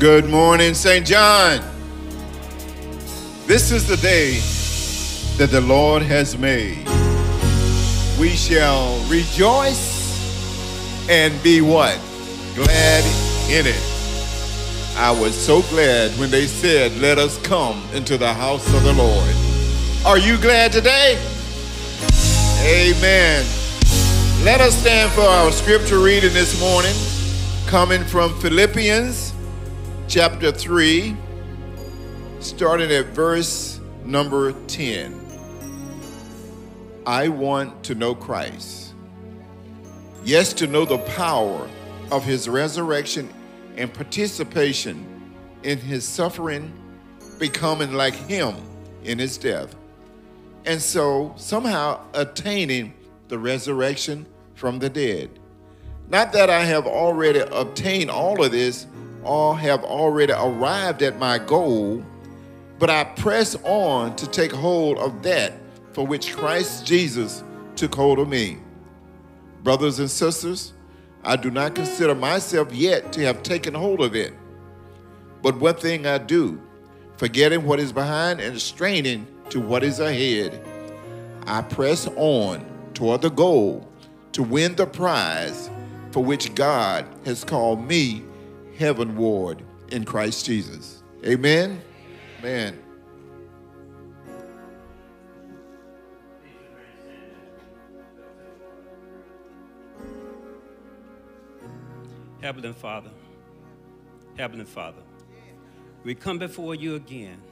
Good morning, St. John. This is the day that the Lord has made. We shall rejoice and be what? Glad in it. I was so glad when they said, Let us come into the house of the Lord. Are you glad today? Amen. Let us stand for our scripture reading this morning, coming from Philippians chapter 3, starting at verse number 10. I want to know Christ. Yes, to know the power of his resurrection and participation in his suffering, becoming like him in his death. And so somehow attaining the resurrection from the dead. Not that I have already obtained all of this all have already arrived at my goal, but I press on to take hold of that for which Christ Jesus took hold of me. Brothers and sisters, I do not consider myself yet to have taken hold of it. But one thing I do, forgetting what is behind and straining to what is ahead, I press on toward the goal to win the prize for which God has called me heavenward in Christ Jesus. Amen. Amen. Heavenly Father, Heavenly Father, we come before you again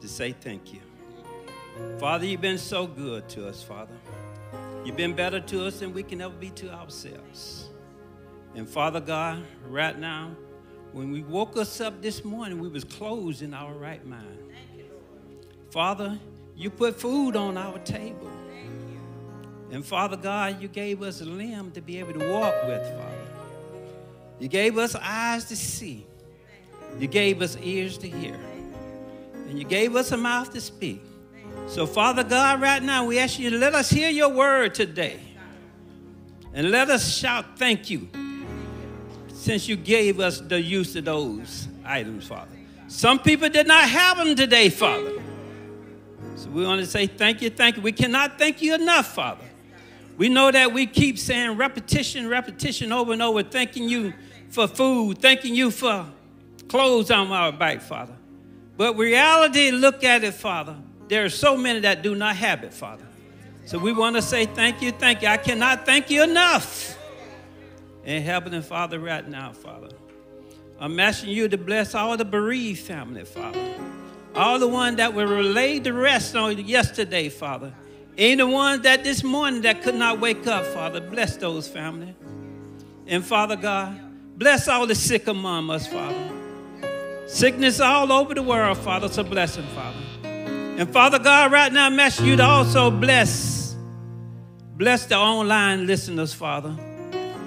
to say thank you. Father, you've been so good to us, Father. You've been better to us than we can ever be to ourselves. And Father God, right now, when we woke us up this morning, we was closed in our right mind. Father, you put food on our table. And Father God, you gave us a limb to be able to walk with, Father. You gave us eyes to see. You gave us ears to hear. And you gave us a mouth to speak. So, Father God, right now, we ask you to let us hear your word today. And let us shout thank you since you gave us the use of those items, Father. Some people did not have them today, Father. So we want to say thank you, thank you. We cannot thank you enough, Father. We know that we keep saying repetition, repetition over and over, thanking you for food, thanking you for clothes on our back, Father. But reality, look at it, Father. There are so many that do not have it, Father. So we want to say thank you, thank you. I cannot thank you enough and Heavenly Father, right now, Father. I'm asking you to bless all the bereaved family, Father. All the ones that were laid to rest on yesterday, Father. Any the ones that this morning that could not wake up, Father. Bless those family. And Father God, bless all the sick among us, Father. Sickness all over the world, Father. It's a blessing, Father. And Father God, right now, I'm asking you to also bless, bless the online listeners, Father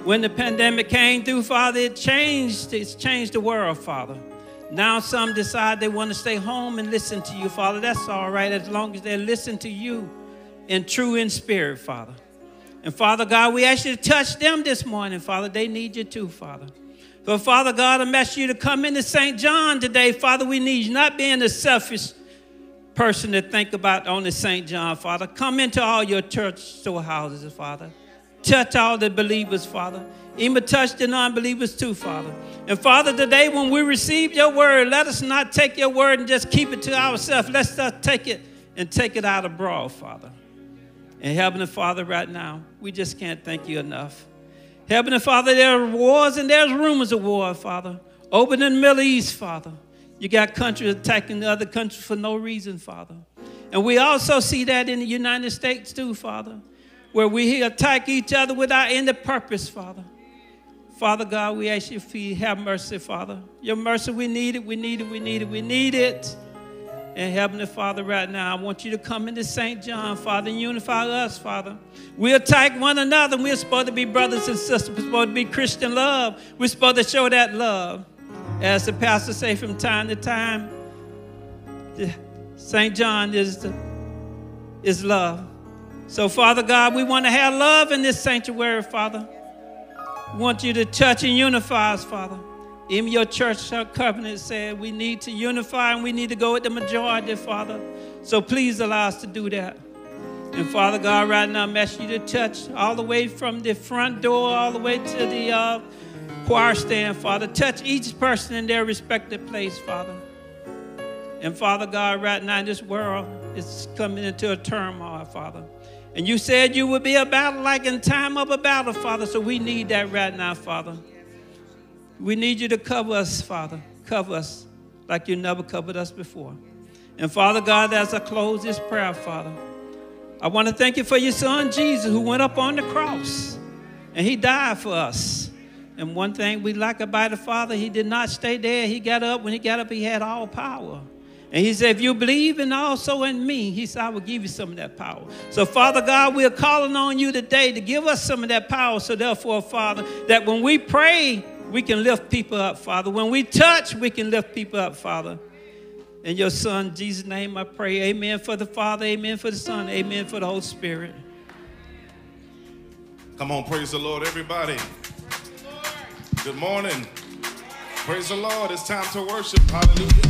when the pandemic came through, Father, it changed, it's changed the world, Father. Now some decide they want to stay home and listen to you, Father. That's all right as long as they listen to you in true in spirit, Father. And Father God, we ask you to touch them this morning, Father. They need you too, Father. But Father God, I'm asking you to come into St. John today, Father. We need you, not being a selfish person to think about only St. John, Father. Come into all your church storehouses, Father. Touch all the believers, Father. Even touch the non believers too, Father. And Father, today when we receive your word, let us not take your word and just keep it to ourselves. Let's just take it and take it out abroad, Father. And Heavenly Father, right now, we just can't thank you enough. Heavenly Father, there are wars and there's rumors of war, Father. Open in the Middle East, Father. You got countries attacking the other countries for no reason, Father. And we also see that in the United States too, Father where we attack each other without any purpose, Father. Father God, we ask you for you have mercy, Father. Your mercy, we need it, we need it, we need it, we need it. And Heavenly Father, right now, I want you to come into St. John, Father, and unify us, Father. We attack one another. We're supposed to be brothers and sisters. We're supposed to be Christian love. We're supposed to show that love. As the pastor say from time to time, St. John is, the, is love. So, Father God, we want to have love in this sanctuary, Father. We want you to touch and unify us, Father. In your church covenant said we need to unify and we need to go with the majority, Father. So please allow us to do that. And Father God, right now, I'm asking you to touch all the way from the front door all the way to the uh, choir stand, Father. Touch each person in their respective place, Father. And Father God, right now, this world is coming into a turmoil, Father. And you said you would be a battle like in time of a battle, Father. So we need that right now, Father. We need you to cover us, Father. Cover us like you never covered us before. And Father God, as I close this prayer, Father, I want to thank you for your son Jesus who went up on the cross and he died for us. And one thing we like about the Father, he did not stay there. He got up. When he got up, he had all power. And he said, if you believe and also in me, he said, I will give you some of that power. So, Father God, we are calling on you today to give us some of that power. So, therefore, Father, that when we pray, we can lift people up, Father. When we touch, we can lift people up, Father. In your Son, Jesus' name, I pray. Amen for the Father, amen for the Son, amen for the Holy Spirit. Come on, praise the Lord, everybody. Good morning. Praise the Lord. It's time to worship. Hallelujah.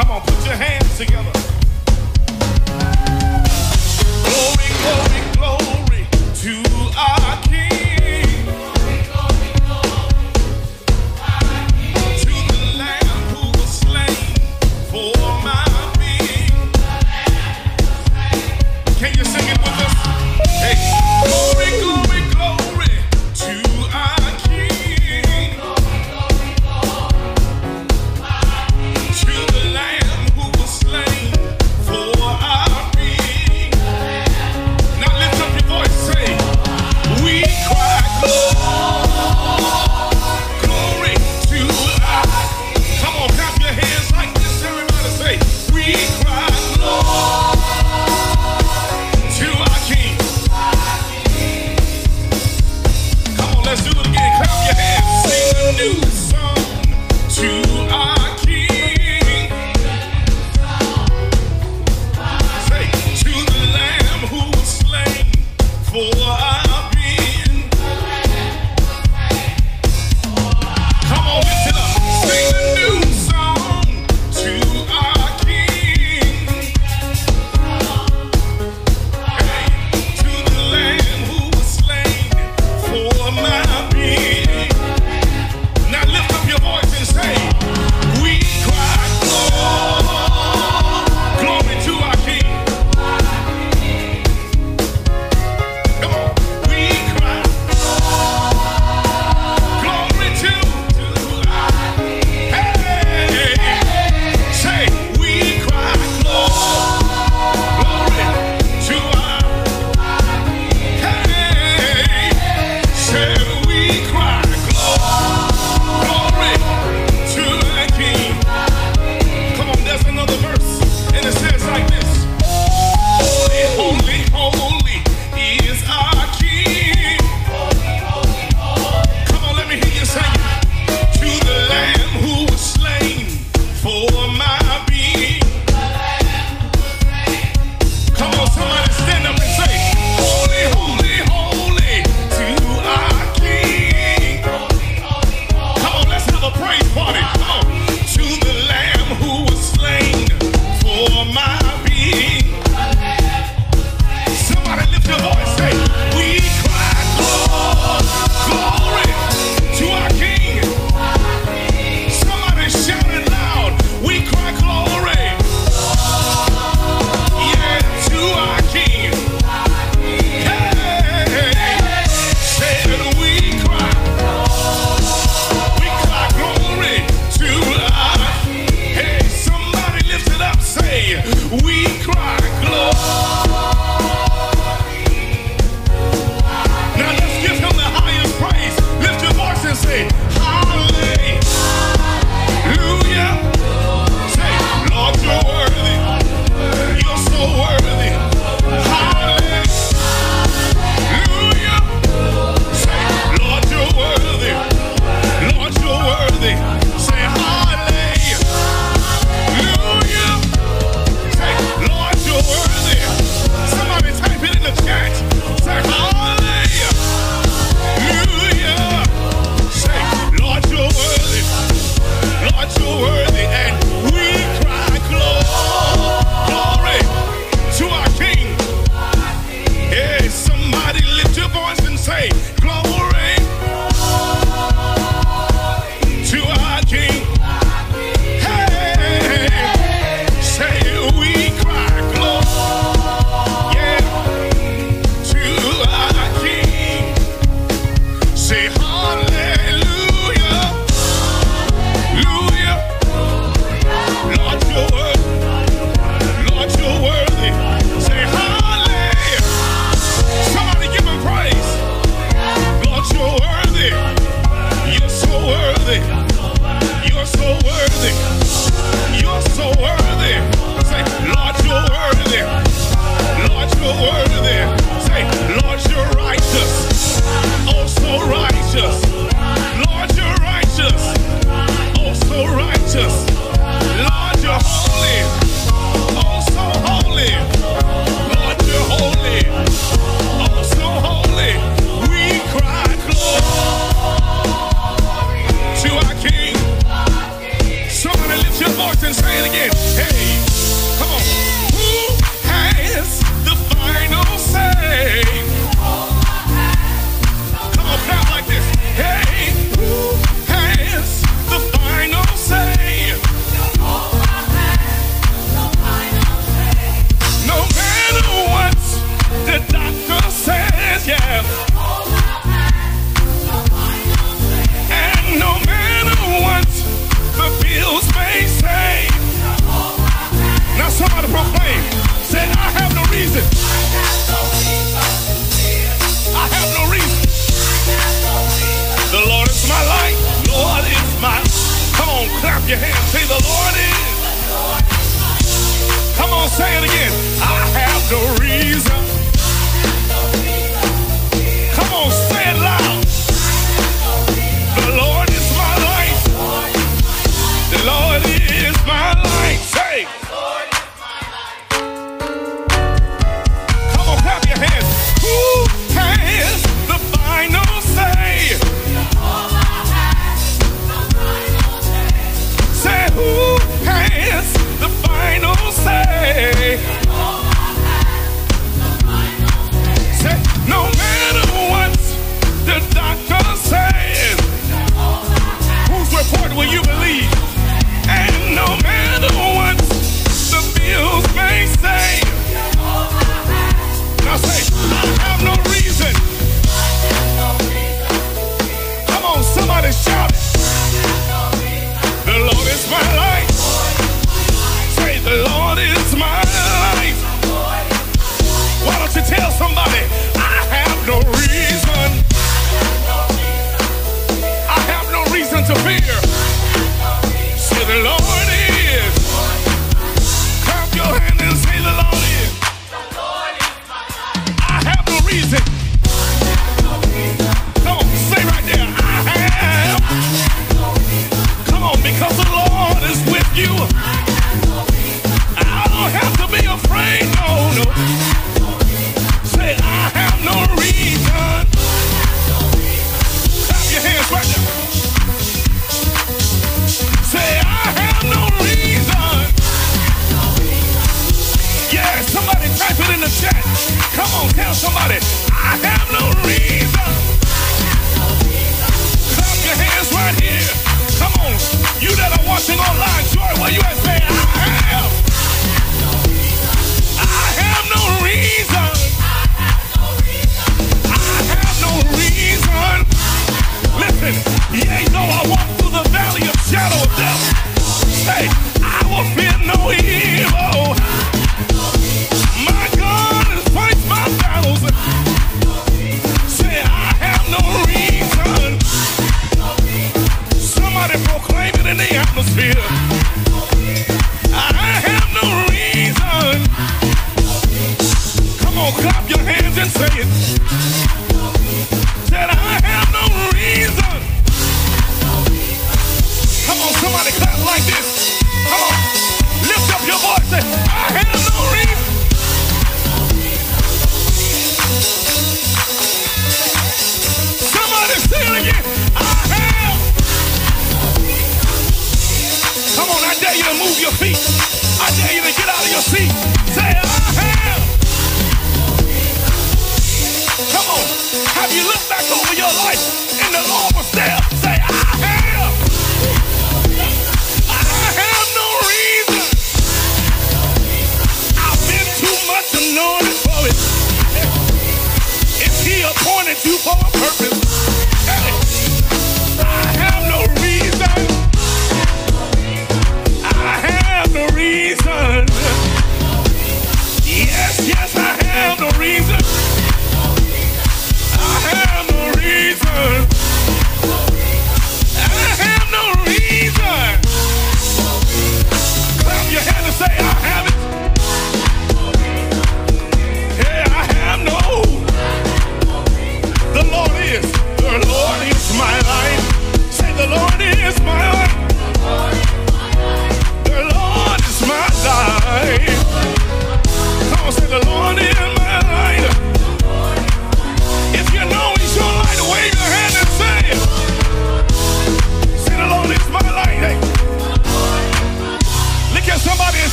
Come on, put your hands together.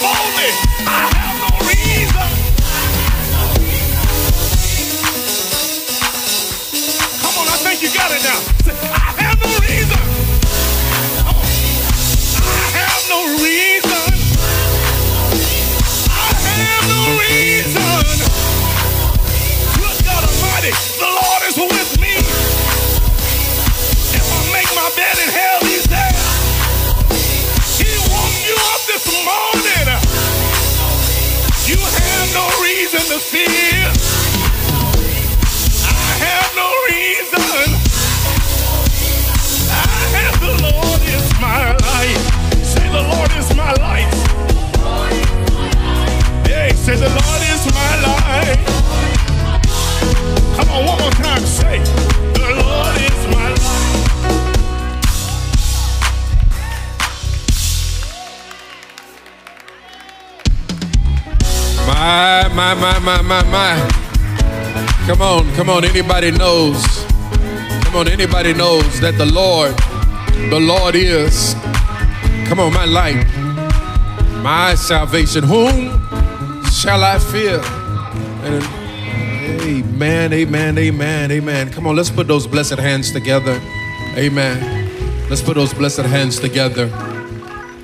Chat. Come the Lord is my life. Come on, one more time. Say, the Lord is my life. My, my, my, my, my, my. Come on, come on. Anybody knows? Come on, anybody knows that the Lord, the Lord is, come on, my life, my salvation. Whom shall I fear? And amen, amen, amen, amen. Come on, let's put those blessed hands together. Amen. Let's put those blessed hands together.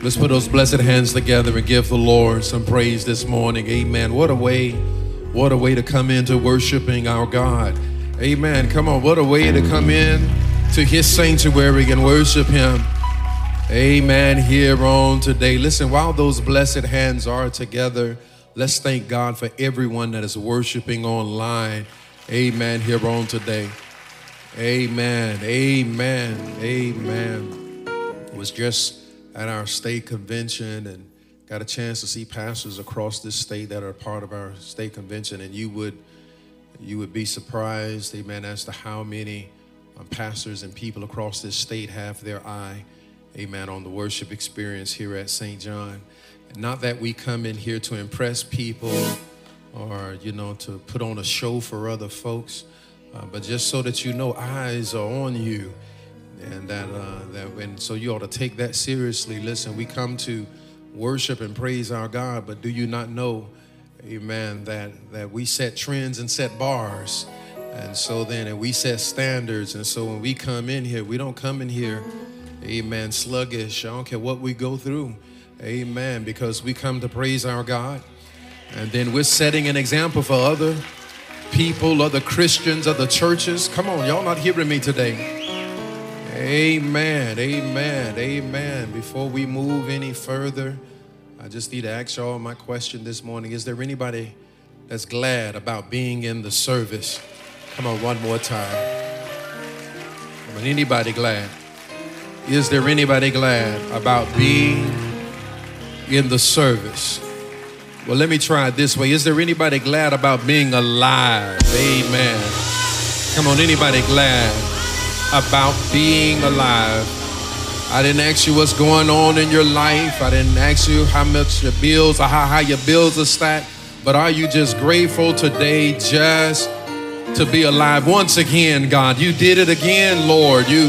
Let's put those blessed hands together and give the Lord some praise this morning. Amen. What a way, what a way to come into worshiping our God. Amen. Come on, what a way to come in to his sanctuary and worship him. Amen. Here on today. Listen, while those blessed hands are together, let's thank God for everyone that is worshiping online. Amen. Here on today. Amen. Amen. Amen. It was just at our state convention and got a chance to see pastors across this state that are part of our state convention and you would you would be surprised amen as to how many um, pastors and people across this state have their eye amen on the worship experience here at st john not that we come in here to impress people or you know to put on a show for other folks uh, but just so that you know eyes are on you and that uh, that and so you ought to take that seriously. Listen, we come to worship and praise our God, but do you not know, Amen, that that we set trends and set bars, and so then and we set standards, and so when we come in here, we don't come in here, Amen, sluggish. I don't care what we go through, Amen, because we come to praise our God, and then we're setting an example for other people, other Christians, other churches. Come on, y'all not hearing me today. Amen, amen, amen. Before we move any further, I just need to ask y'all my question this morning. Is there anybody that's glad about being in the service? Come on, one more time. Come on, anybody glad? Is there anybody glad about being in the service? Well, let me try it this way. Is there anybody glad about being alive? Amen. Come on, anybody glad? about being alive. I didn't ask you what's going on in your life. I didn't ask you how much your bills or how high your bills are stacked. But are you just grateful today just to be alive? Once again, God, you did it again, Lord. You,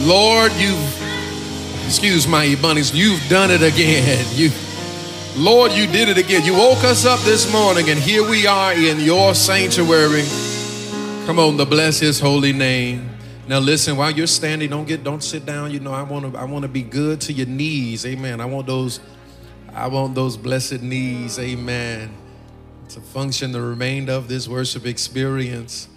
Lord, you, excuse my bunnies, you've done it again. You, Lord, you did it again. You woke us up this morning, and here we are in your sanctuary. Come on, to bless his holy name. Now listen, while you're standing, don't get don't sit down. You know, I want to I want to be good to your knees. Amen. I want those I want those blessed knees. Amen. To function the remainder of this worship experience.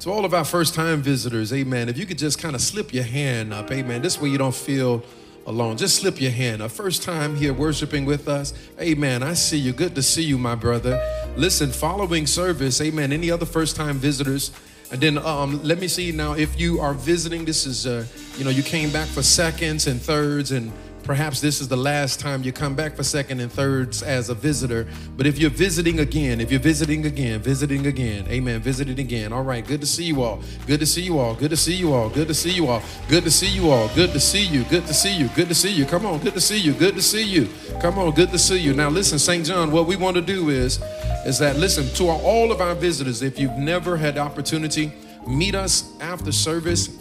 To all of our first time visitors, amen. If you could just kind of slip your hand up, amen. This way you don't feel alone. Just slip your hand A First time here worshiping with us, amen. I see you. Good to see you, my brother. Listen, following service, amen. Any other first time visitors, and then um, let me see now if you are visiting, this is, uh, you know, you came back for seconds and thirds, and perhaps this is the last time you come back for second and thirds as a visitor. But if you're visiting again, if you're visiting again, visiting again, amen, visiting again. All right, good to see you all. Good to see you all. Good to see you all. Good to see you all. Good to see you all. Good to see you. Good to see you. Good to see you. Come on, good to see you. Good to see you. Come on, good to see you. Now listen, St. John, what we want to do is is that listen to all of our visitors if you've never had the opportunity meet us after service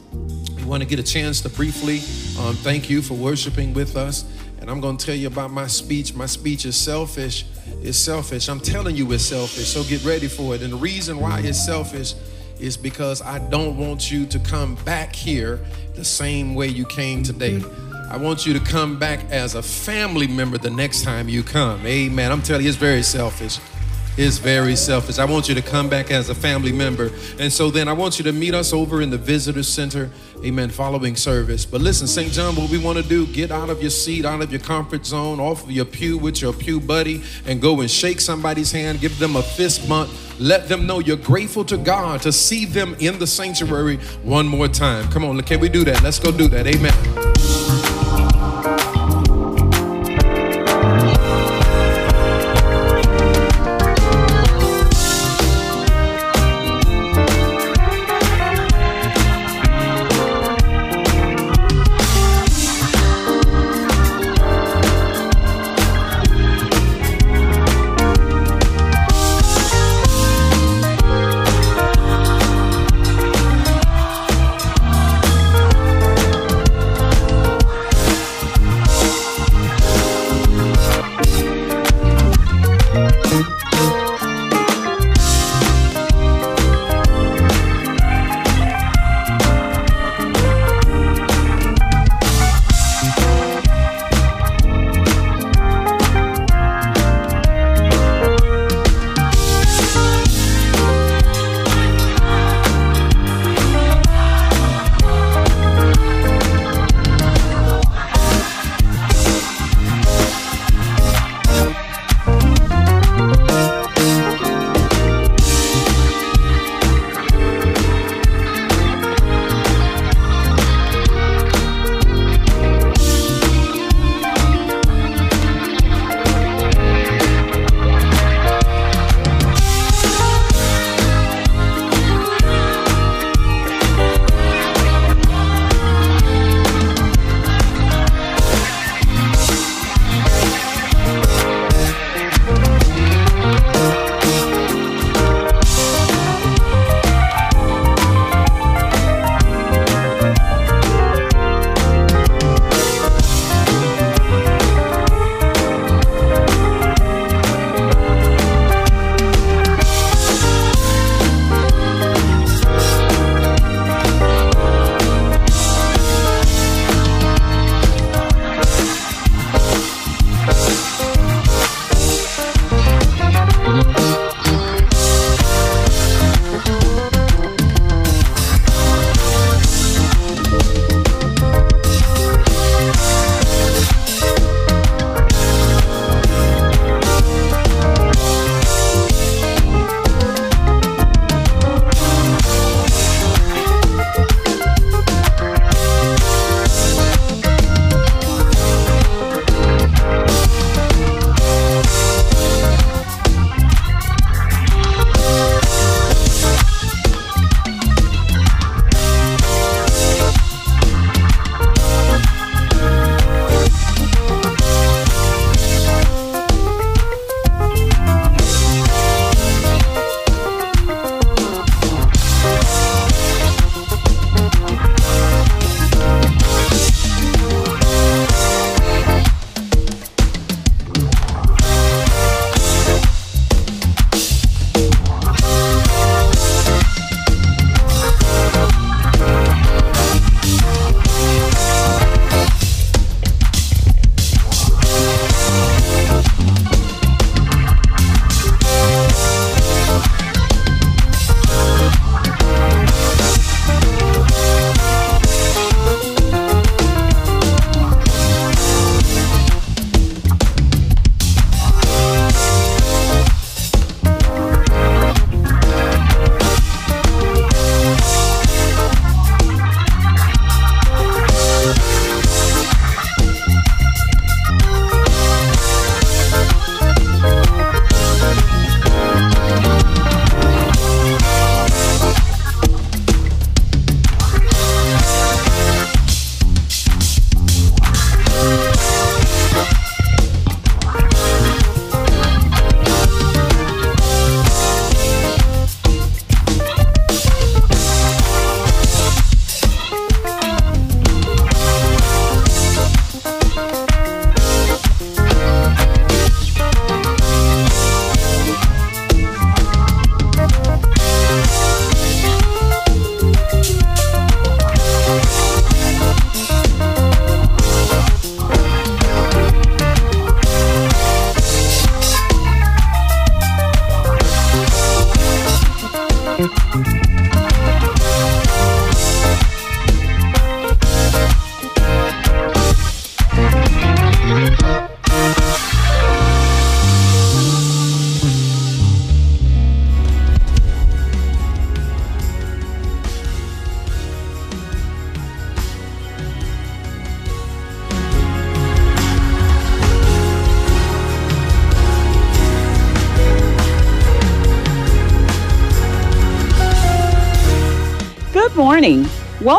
we want to get a chance to briefly um, thank you for worshiping with us and i'm going to tell you about my speech my speech is selfish it's selfish i'm telling you it's selfish so get ready for it and the reason why it's selfish is because I don't want you to come back here the same way you came today. I want you to come back as a family member the next time you come. Amen. I'm telling you, it's very selfish. It's very selfish. I want you to come back as a family member. And so then I want you to meet us over in the visitor center. Amen. Following service. But listen, St. John, what we want to do, get out of your seat, out of your comfort zone, off of your pew with your pew buddy, and go and shake somebody's hand, give them a fist bump, let them know you're grateful to God to see them in the sanctuary one more time. Come on, can we do that? Let's go do that. Amen.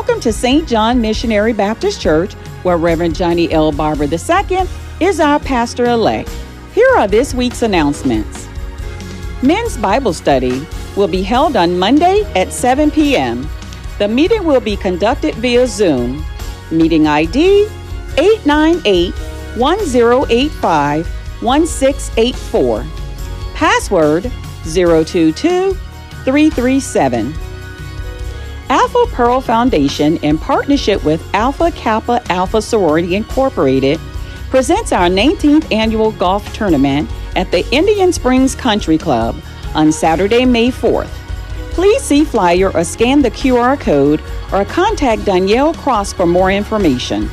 Welcome to St. John Missionary Baptist Church, where Reverend Johnny L. Barber II is our pastor elect. Here are this week's announcements. Men's Bible study will be held on Monday at 7 p.m. The meeting will be conducted via Zoom. Meeting ID 898 1085 1684. Password 022 337. Pearl Foundation, in partnership with Alpha Kappa Alpha Sorority Incorporated, presents our 19th annual golf tournament at the Indian Springs Country Club on Saturday, May 4th. Please see flyer or scan the QR code or contact Danielle Cross for more information.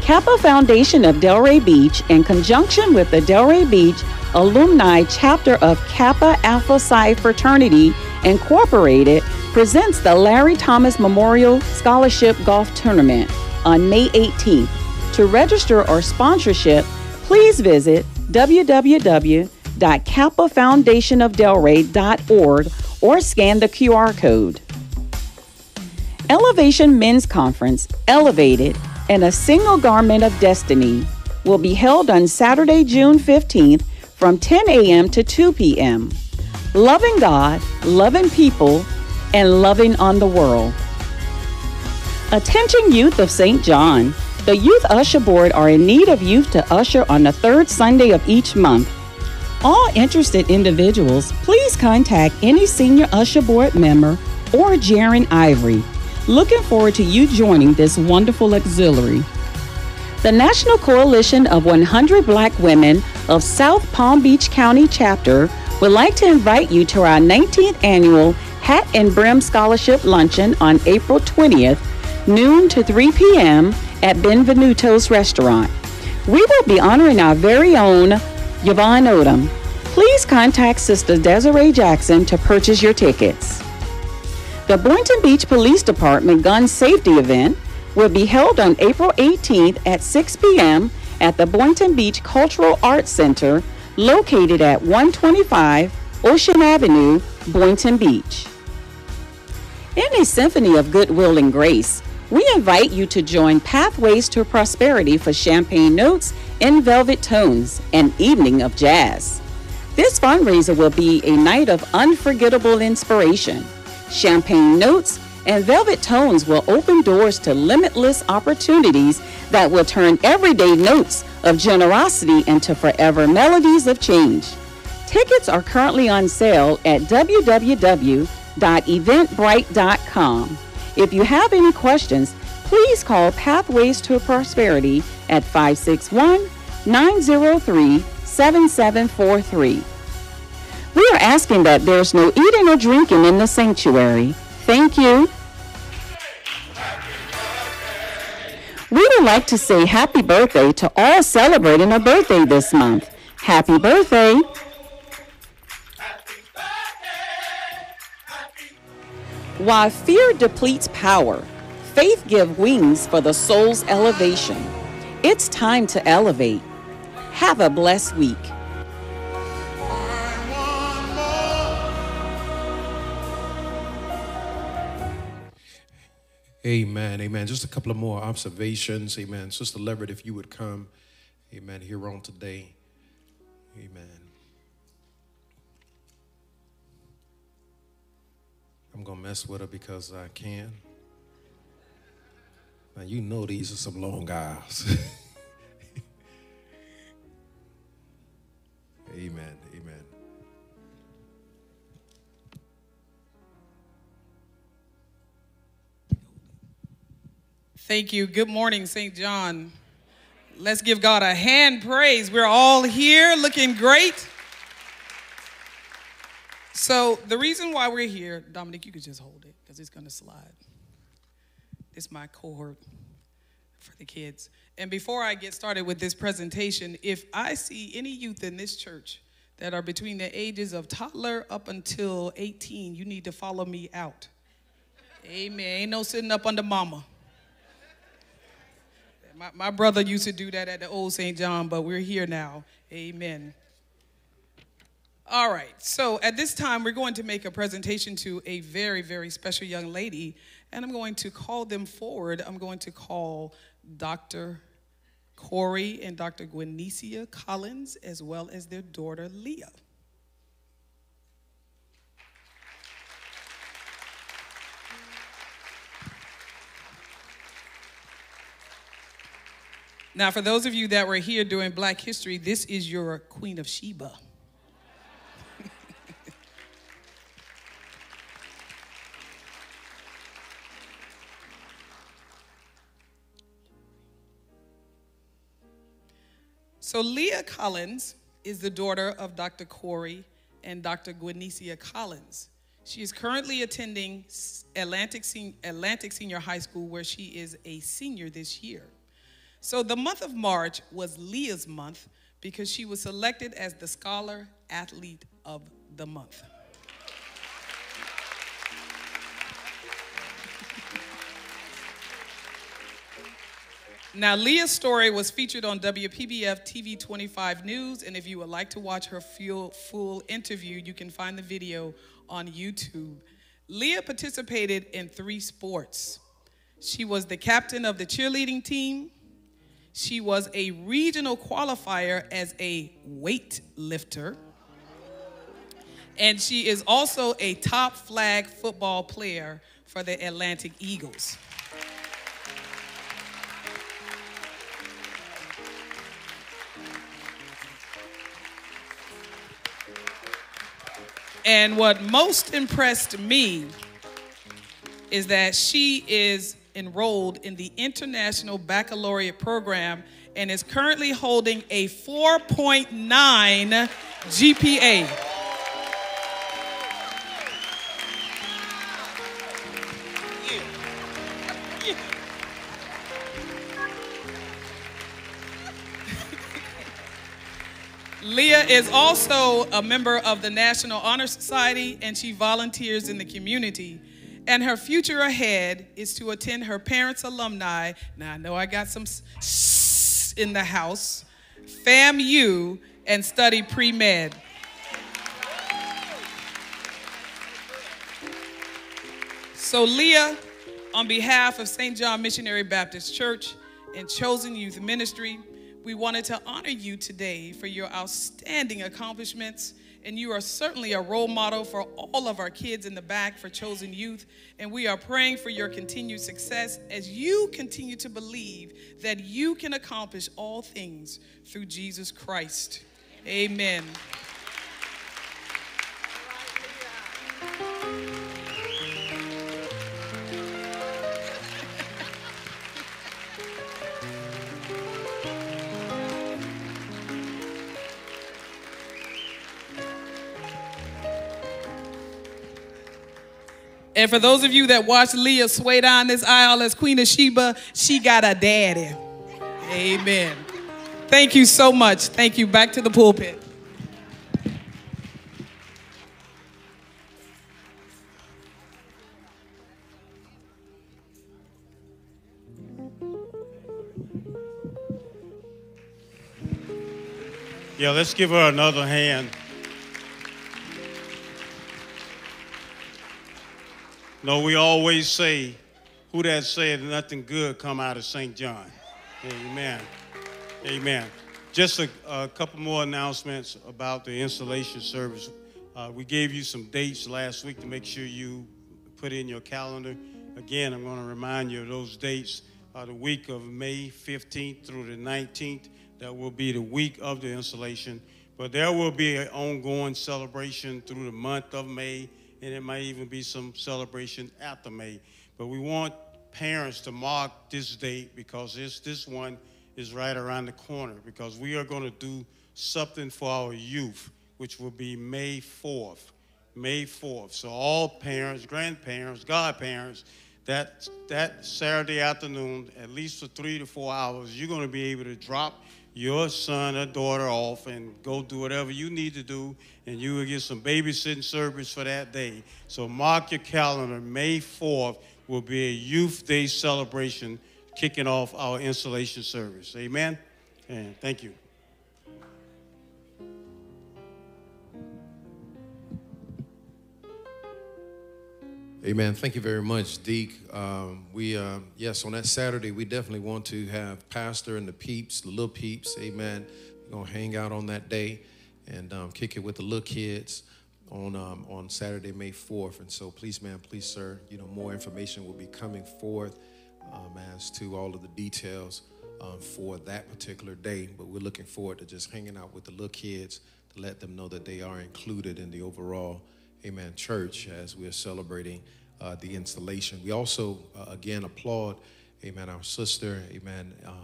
Kappa Foundation of Delray Beach, in conjunction with the Delray Beach Alumni Chapter of Kappa Alpha Psi Fraternity Incorporated, presents the Larry Thomas Memorial Scholarship Golf Tournament on May 18th. To register or sponsorship, please visit www.kappafoundationofdelray.org or scan the QR code. Elevation Men's Conference, Elevated, and a Single Garment of Destiny, will be held on Saturday, June 15th from 10 a.m. to 2 p.m. Loving God, loving people, and loving on the world. Attention youth of St. John. The Youth Usher Board are in need of youth to usher on the third Sunday of each month. All interested individuals, please contact any senior Usher Board member or Jaron Ivory. Looking forward to you joining this wonderful auxiliary. The National Coalition of 100 Black Women of South Palm Beach County chapter would like to invite you to our 19th annual Hat and Brim Scholarship Luncheon on April 20th, noon to 3 p.m. at Benvenuto's Restaurant. We will be honoring our very own Yvonne Odom. Please contact Sister Desiree Jackson to purchase your tickets. The Boynton Beach Police Department gun safety event will be held on April 18th at 6 p.m. at the Boynton Beach Cultural Arts Center located at 125 Ocean Avenue, Boynton Beach. In a symphony of goodwill and grace, we invite you to join Pathways to Prosperity for Champagne Notes and Velvet Tones, an evening of jazz. This fundraiser will be a night of unforgettable inspiration. Champagne Notes and Velvet Tones will open doors to limitless opportunities that will turn everyday notes of generosity into forever melodies of change. Tickets are currently on sale at www.eventbrite.com. If you have any questions, please call Pathways to Prosperity at 561 903 7743. We are asking that there's no eating or drinking in the sanctuary. Thank you. We would like to say happy birthday to all celebrating a birthday this month. Happy birthday! While fear depletes power, faith gives wings for the soul's elevation. It's time to elevate. Have a blessed week. Amen. Amen. Just a couple of more observations. Amen. Sister Leverett, if you would come. Amen. Here on today. Amen. I'm going to mess with her because I can. Now, you know these are some long aisles. amen. Amen. Thank you. Good morning, St. John. Let's give God a hand praise. We're all here looking great. So, the reason why we're here, Dominic, you could just hold it because it's going to slide. It's my cohort for the kids. And before I get started with this presentation, if I see any youth in this church that are between the ages of toddler up until 18, you need to follow me out. Amen. Ain't no sitting up under mama. My, my brother used to do that at the old St. John, but we're here now. Amen. All right. So at this time, we're going to make a presentation to a very, very special young lady, and I'm going to call them forward. I'm going to call Dr. Corey and Dr. Gwenicia Collins, as well as their daughter, Leah. Now, for those of you that were here during Black History, this is your Queen of Sheba. So, Leah Collins is the daughter of Dr. Corey and Dr. Gwenicia Collins. She is currently attending Atlantic, Sen- Atlantic Senior High School, where she is a senior this year. So the month of March was Leah's month because she was selected as the Scholar Athlete of the Month. Now, Leah's story was featured on WPBF TV 25 News, and if you would like to watch her full, interview, you can find the video on YouTube. Leah participated in three sports. She was the captain of the cheerleading team, she was a regional qualifier as a weight lifter. And she is also a top flag football player for the Atlantic Eagles. And what most impressed me is that she is enrolled in the International Baccalaureate program and is currently holding a 4.9 GPA. Leah is also a member of the National Honor Society and she volunteers in the community and her future ahead is to attend her parents' alumni. Now, I know I got some in the house, FAMU, and study pre med. So, Leah, on behalf of St. John Missionary Baptist Church and Chosen Youth Ministry, we wanted to honor you today for your outstanding accomplishments and you are certainly a role model for all of our kids in the back for Chosen Youth. And we are praying for your continued success as you continue to believe that you can accomplish all things through Jesus Christ. Amen. And for those of you that watched Leah sway down this aisle as Queen of Sheba, she got a daddy. Amen. Thank you so much. Thank you. Back to the pulpit. Yeah, let's give her another hand. No, we always say, who that said nothing good come out of St. John. Amen. Amen. Just a, a couple more announcements about the installation service. Uh, we gave you some dates last week to make sure you put in your calendar. Again, I'm going to remind you of those dates. Uh, the week of May 15th through the 19th, that will be the week of the installation. But there will be an ongoing celebration through the month of May and it might even be some celebration after May. But we want parents to mark this date because this, this one is right around the corner because we are going to do something for our youth, which will be May 4th. May 4th. So all parents, grandparents, godparents, that, that Saturday afternoon, at least for three to four hours, you're going to be able to drop your son or daughter off and go do whatever you need to do, and you will get some babysitting service for that day. So mark your calendar. May 4th will be a Youth Day celebration kicking off our installation service. Amen? And thank you. Amen. Thank you very much, Deke. Um, we, uh, yes, on that Saturday, we definitely want to have Pastor and the peeps, the little peeps. Amen. We're going to hang out on that day and um, kick it with the little kids on um, on Saturday, May 4th. And so, please, man, please, sir, you know, more information will be coming forth um, as to all of the details um, for that particular day. But we're looking forward to just hanging out with the little kids to let them know that they are included in the overall, amen, church as we're celebrating uh, the installation. We also, uh, again, applaud, amen, our sister, amen, um,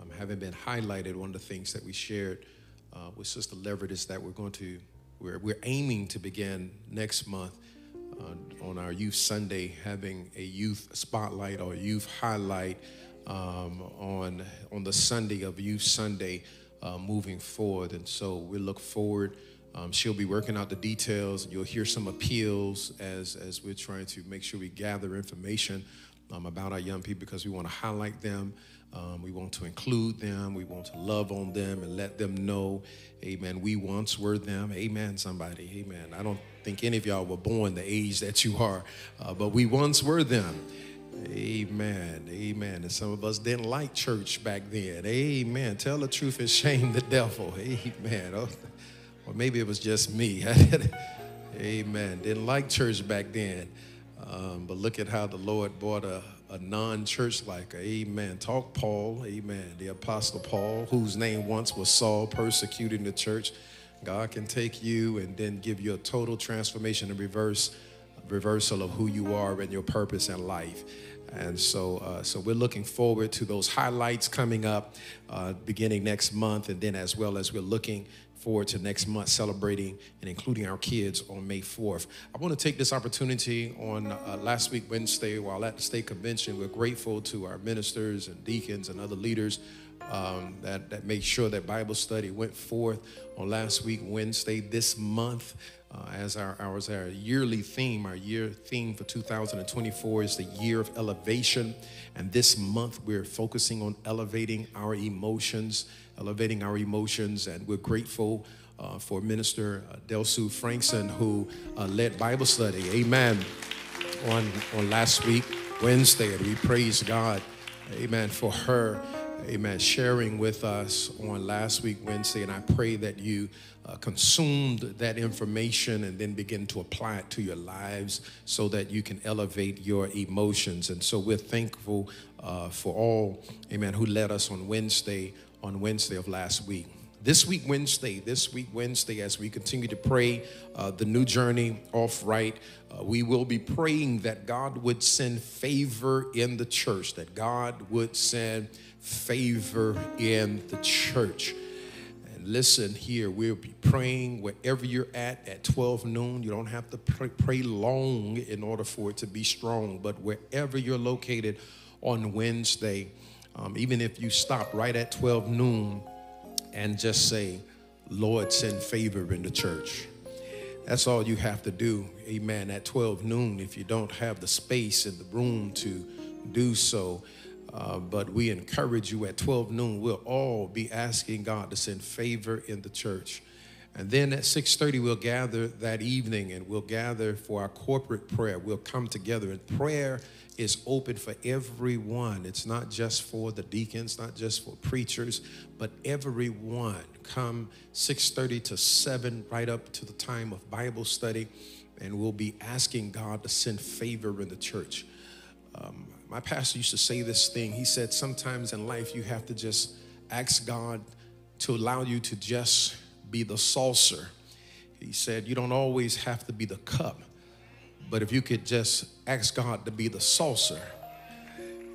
um, having been highlighted. One of the things that we shared uh, with Sister Leverett is that we're going to, we're, we're aiming to begin next month uh, on our Youth Sunday having a youth spotlight or youth highlight um, on, on the Sunday of Youth Sunday uh, moving forward. And so we look forward. Um, she'll be working out the details, and you'll hear some appeals as, as we're trying to make sure we gather information um, about our young people because we want to highlight them. Um, we want to include them. We want to love on them and let them know, amen, we once were them. Amen, somebody. Amen. I don't think any of y'all were born the age that you are, uh, but we once were them. Amen. Amen. And some of us didn't like church back then. Amen. Tell the truth and shame the devil. Amen. Oh, or maybe it was just me. Amen. Didn't like church back then. Um, but look at how the Lord brought a, a non church like, amen. Talk Paul, amen. The Apostle Paul, whose name once was Saul, persecuting the church. God can take you and then give you a total transformation and reverse reversal of who you are and your purpose in life. And so, uh, so we're looking forward to those highlights coming up uh, beginning next month, and then as well as we're looking forward to next month celebrating and including our kids on May 4th. I want to take this opportunity on uh, last week, Wednesday, while at the state convention. We're grateful to our ministers and deacons and other leaders um, that, that made sure that Bible study went forth on last week, Wednesday, this month. Uh, as our, our, as our yearly theme, our year theme for 2024 is the year of elevation. And this month we're focusing on elevating our emotions, elevating our emotions. And we're grateful uh, for Minister uh, Delsu Frankson who uh, led Bible study. Amen. On, on last week, Wednesday. And we praise God. Amen. For her amen, sharing with us on last week, Wednesday. And I pray that you uh, consumed that information and then begin to apply it to your lives so that you can elevate your emotions. And so we're thankful uh, for all, amen, who led us on Wednesday, on Wednesday of last week. This week, Wednesday, this week, Wednesday, as we continue to pray uh, the new journey off right, uh, we will be praying that God would send favor in the church, that God would send favor in the church. And listen here, we'll be praying wherever you're at at 12 noon. You don't have to pray, pray long in order for it to be strong, but wherever you're located on Wednesday, um, even if you stop right at 12 noon and just say, Lord, send favor in the church. That's all you have to do, amen, at 12 noon if you don't have the space in the room to do so. Uh, but we encourage you at 12 noon, we'll all be asking God to send favor in the church. And then at 6:30 we'll gather that evening and we'll gather for our corporate prayer. We'll come together and prayer is open for everyone. It's not just for the deacons, not just for preachers, but everyone. Come 6:30 to 7 right up to the time of Bible study and we'll be asking God to send favor in the church. Um, my pastor used to say this thing. He said, Sometimes in life you have to just ask God to allow you to just be the saucer. He said, You don't always have to be the cup, but if you could just ask God to be the saucer.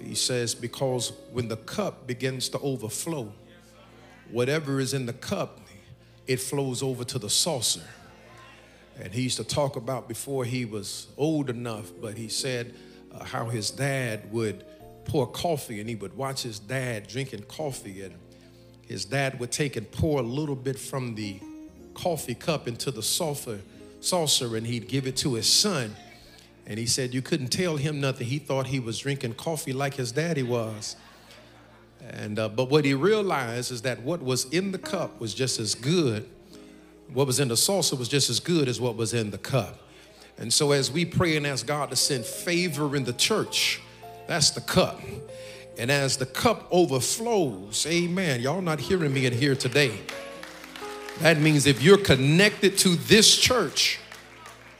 He says, Because when the cup begins to overflow, whatever is in the cup, it flows over to the saucer. And he used to talk about before he was old enough, but he said, uh, how his dad would pour coffee and he would watch his dad drinking coffee and his dad would take and pour a little bit from the coffee cup into the saucer, saucer and he'd give it to his son. And he said you couldn't tell him nothing. He thought he was drinking coffee like his daddy was. And uh, but what he realized is that what was in the cup was just as good. What was in the saucer was just as good as what was in the cup. And so, as we pray and ask God to send favor in the church, that's the cup. And as the cup overflows, amen. Y'all not hearing me in here today. That means if you're connected to this church,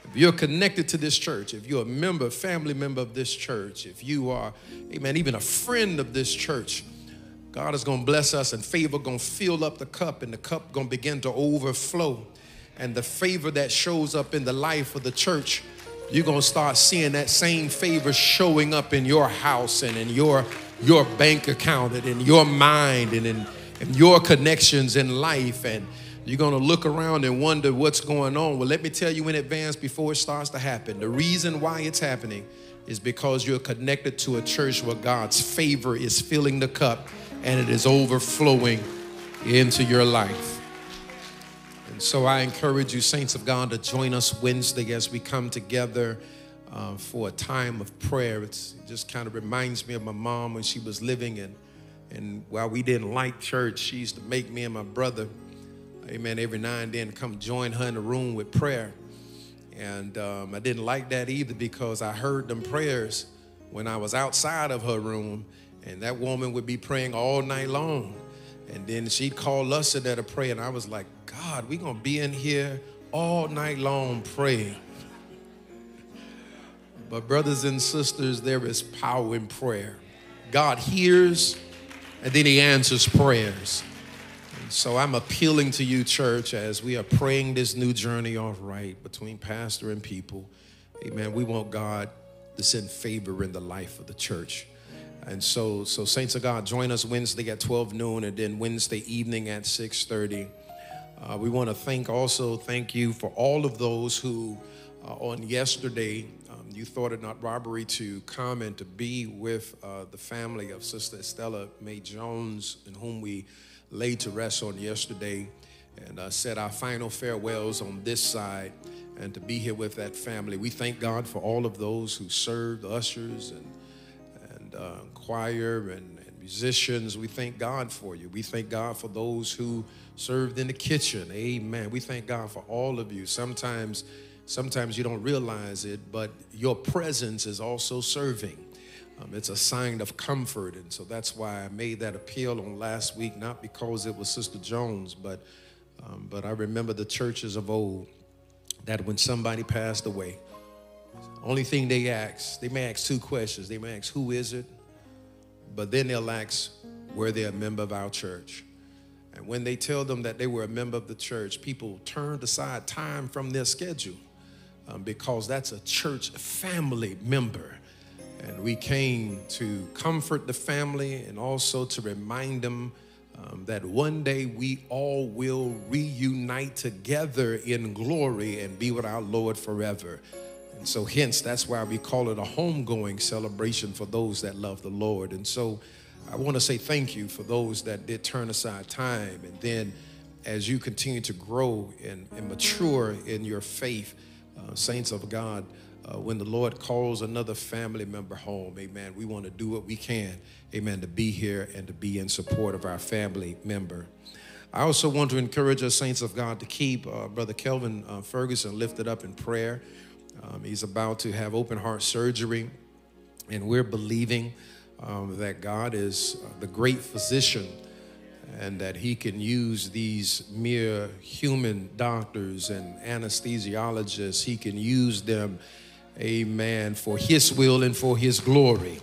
if you're connected to this church, if you're a member, family member of this church, if you are, amen, even a friend of this church, God is going to bless us and favor going to fill up the cup and the cup going to begin to overflow. And the favor that shows up in the life of the church, you're going to start seeing that same favor showing up in your house and in your your bank account and in your mind and in, in your connections in life and you're going to look around and wonder what's going on. Well, let me tell you in advance before it starts to happen. The reason why it's happening is because you're connected to a church where God's favor is filling the cup and it is overflowing into your life. And so I encourage you, saints of God, to join us Wednesday as we come together uh, for a time of prayer. It's, it just kind of reminds me of my mom when she was living, and, and while we didn't like church, she used to make me and my brother, amen, every now and then come join her in the room with prayer. And um, I didn't like that either because I heard them prayers when I was outside of her room, and that woman would be praying all night long. And then she'd call us in there to pray, and I was like, God, we're gonna be in here all night long praying. But, brothers and sisters, there is power in prayer. God hears and then He answers prayers. And so I'm appealing to you, church, as we are praying this new journey off right between pastor and people. Amen. We want God to send favor in the life of the church. And so, so saints of God, join us Wednesday at 12 noon and then Wednesday evening at 6:30. Uh, we want to thank also thank you for all of those who uh, on yesterday you thought it not robbery to come and to be with uh, the family of Sister Estella May Jones, in whom we laid to rest on yesterday, and uh, said our final farewells on this side, and to be here with that family. We thank God for all of those who served, ushers and and uh, choir and, and musicians. We thank God for you. We thank God for those who served in the kitchen. Amen. We thank God for all of you. Sometimes Sometimes you don't realize it, but your presence is also serving. Um, it's a sign of comfort. And so that's why I made that appeal on last week, not because it was Sister Jones, but, um, but I remember the churches of old that when somebody passed away, only thing they ask, they may ask two questions. They may ask, Who is it? But then they'll ask, Were they a member of our church? And when they tell them that they were a member of the church, people turned aside time from their schedule um, because that's a church family member. And we came to comfort the family and also to remind them um, that one day we all will reunite together in glory and be with our Lord forever. And so, hence, that's why we call it a homegoing celebration for those that love the Lord. And so, I want to say thank you for those that did turn aside time. And then, as you continue to grow and, and mature in your faith, uh, saints of God, uh, when the Lord calls another family member home, amen, we want to do what we can, amen, to be here and to be in support of our family member. I also want to encourage us, saints of God, to keep uh, Brother Kelvin uh, Ferguson lifted up in prayer. Um, he's about to have open heart surgery, and we're believing um, that God is uh, the great physician and that he can use these mere human doctors and anesthesiologists, he can use them, amen, for his will and for his glory.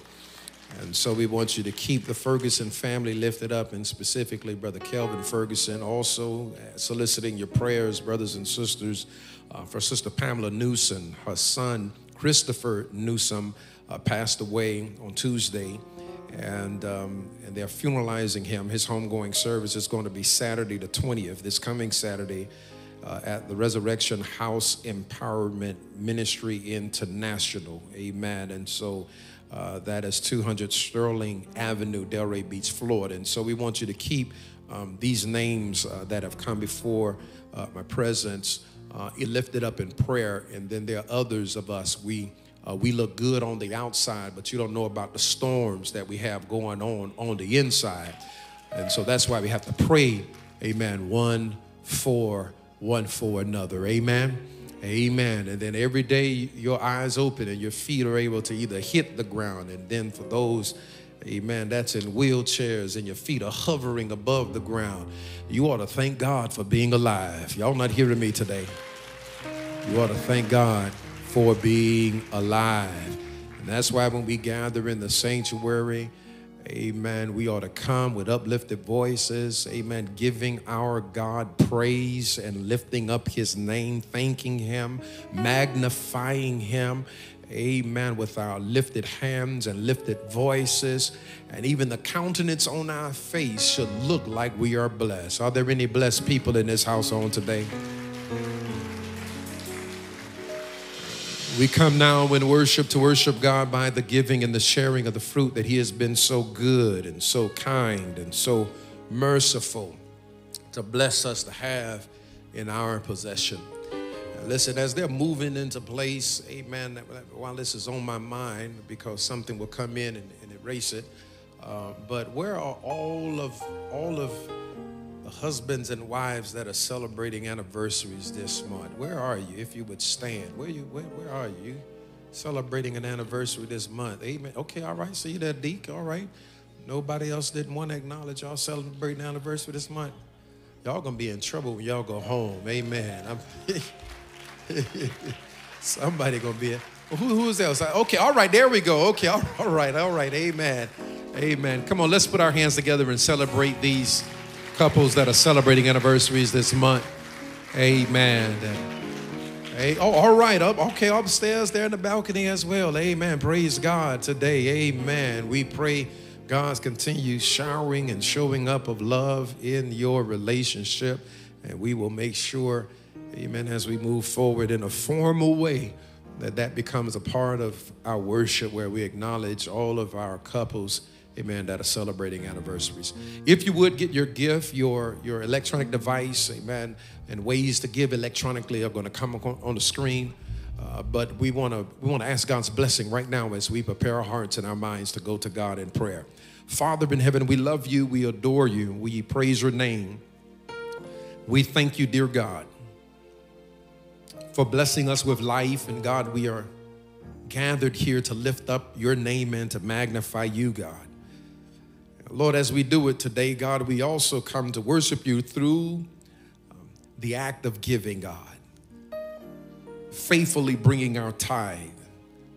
And so we want you to keep the Ferguson family lifted up, and specifically Brother Kelvin Ferguson, also soliciting your prayers, brothers and sisters, uh, for Sister Pamela Newsom. Her son, Christopher Newsom, uh, passed away on Tuesday and, um, and they're funeralizing him. His homegoing service is going to be Saturday the 20th, this coming Saturday, uh, at the Resurrection House Empowerment Ministry International. Amen. And so uh, that is 200 Sterling Avenue, Delray Beach, Florida. And so we want you to keep um, these names uh, that have come before uh, my presence uh, lifted up in prayer. And then there are others of us. We uh, we look good on the outside, but you don't know about the storms that we have going on on the inside. And so that's why we have to pray, amen, one for one for another. Amen. Amen. And then every day your eyes open and your feet are able to either hit the ground. And then for those, amen, that's in wheelchairs and your feet are hovering above the ground, you ought to thank God for being alive. Y'all not hearing me today. You ought to thank God for being alive. And that's why when we gather in the sanctuary, Amen. We ought to come with uplifted voices. Amen. Giving our God praise and lifting up his name, thanking him, magnifying him. Amen. With our lifted hands and lifted voices. And even the countenance on our face should look like we are blessed. Are there any blessed people in this house on today? We come now in worship to worship God by the giving and the sharing of the fruit that He has been so good and so kind and so merciful to bless us to have in our possession. Listen, as they're moving into place, amen, while this is on my mind, because something will come in and, and erase it, uh, but where are all of all of the husbands and wives that are celebrating anniversaries this month. Where are you? If you would stand, where you? Where, where are you? Celebrating an anniversary this month. Amen. Okay, all right. See that, Deke. All right. Nobody else didn't want to acknowledge y'all celebrating an anniversary this month. Y'all gonna be in trouble when y'all go home. Amen. Somebody gonna be. Who, who's else? Okay, all right, there we go. Okay, all right, all right, amen. Amen. Come on, let's put our hands together and celebrate these couples that are celebrating anniversaries this month. Amen. Hey, oh, all right. Up, okay, upstairs there in the balcony as well. Amen. Praise God today. Amen. We pray God's continue showering and showing up of love in your relationship. And we will make sure, amen, as we move forward in a formal way, that that becomes a part of our worship where we acknowledge all of our couples amen, that are celebrating anniversaries. If you would get your gift, your, your electronic device, amen, and ways to give electronically are going to come on the screen. Uh, but we want to we want to ask God's blessing right now as we prepare our hearts and our minds to go to God in prayer. Father in heaven, we love you, we adore you, we praise your name. We thank you, dear God, for blessing us with life. And God, we are gathered here to lift up your name and to magnify you, God. Lord, as we do it today, God, we also come to worship you through um, the act of giving, God. Faithfully bringing our tithe,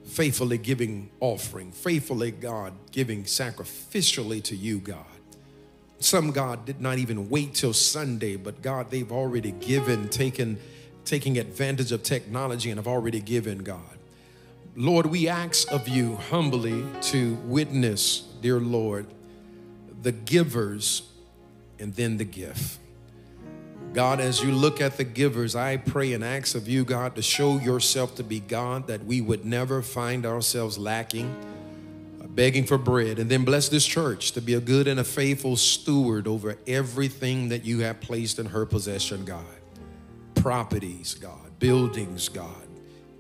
faithfully giving offering, faithfully, God, giving sacrificially to you, God. Some, God, did not even wait till Sunday, but God, they've already given, taken, taking advantage of technology and have already given, God. Lord, we ask of you humbly to witness, dear Lord, the givers and then the gift. God, as you look at the givers, I pray and ask of you, God, to show yourself to be God, that we would never find ourselves lacking, uh, begging for bread. And then bless this church to be a good and a faithful steward over everything that you have placed in her possession, God. Properties, God, buildings, God,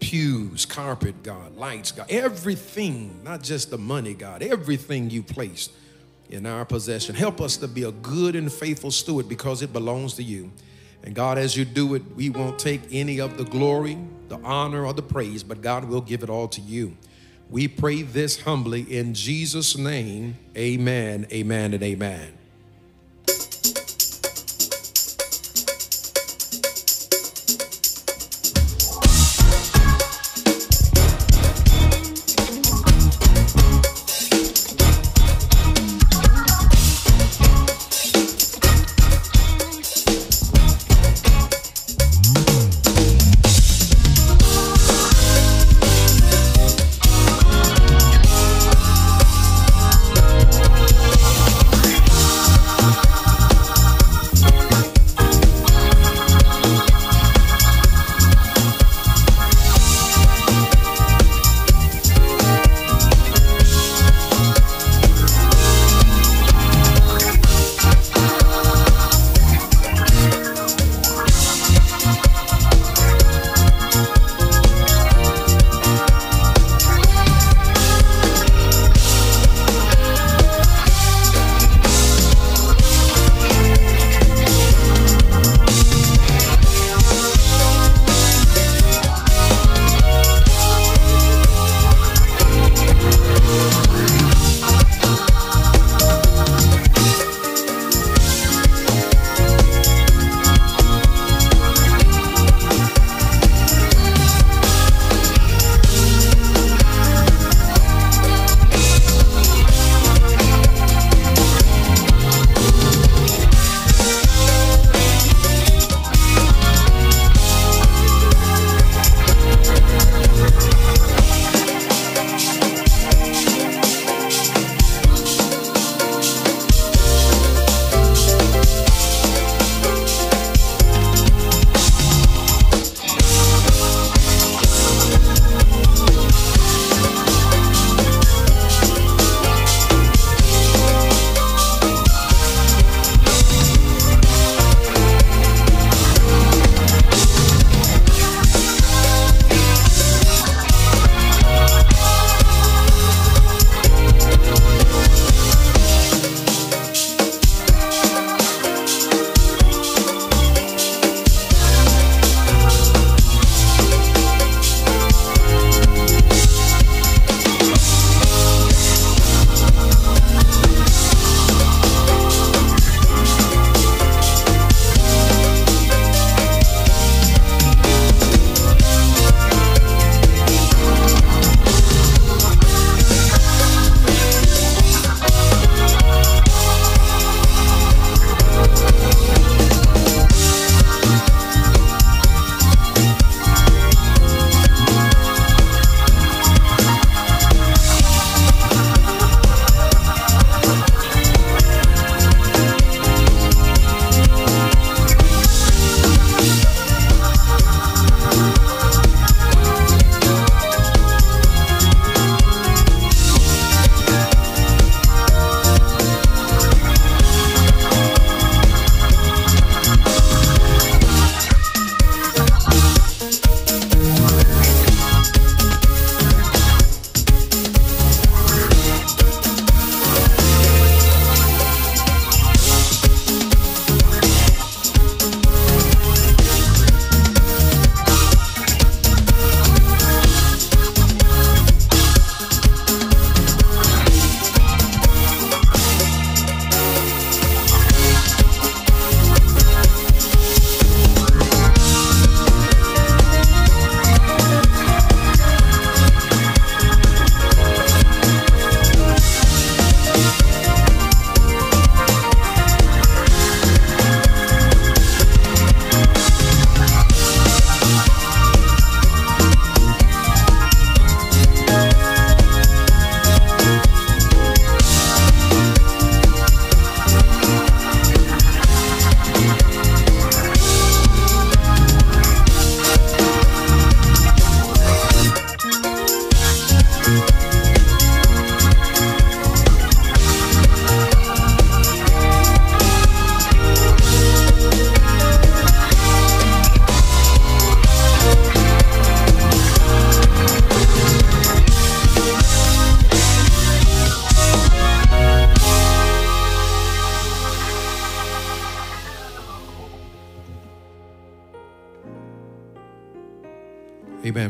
pews, carpet, God, lights, God, everything, not just the money, God, everything you placed in our possession. Help us to be a good and faithful steward because it belongs to you. And God, as you do it, we won't take any of the glory, the honor, or the praise, but God will give it all to you. We pray this humbly in Jesus' name. Amen, amen, and amen.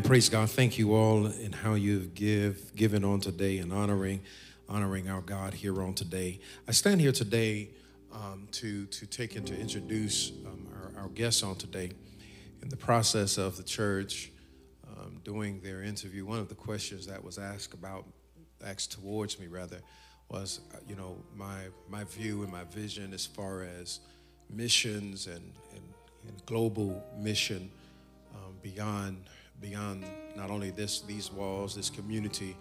Praise God. Thank you all in how you've give given on today and honoring honoring our God here on today. I stand here today um, to to take and to introduce um, our, our guests on today. In the process of the church um, doing their interview, one of the questions that was asked about asked towards me rather was uh, you know my my view and my vision as far as missions and and, and global mission um, beyond beyond not only this these walls, this community,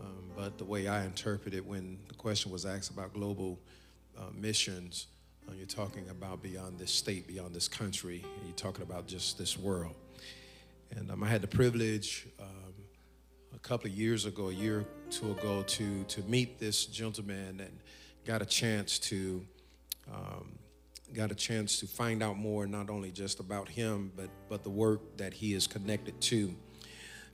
um, but the way I interpret it when the question was asked about global uh, missions, uh, you're talking about beyond this state, beyond this country, and you're talking about just this world. And um, I had the privilege um, a couple of years ago, a year or two ago, to to meet this gentleman and got a chance to um, got a chance to find out more, not only just about him, but, but the work that he is connected to.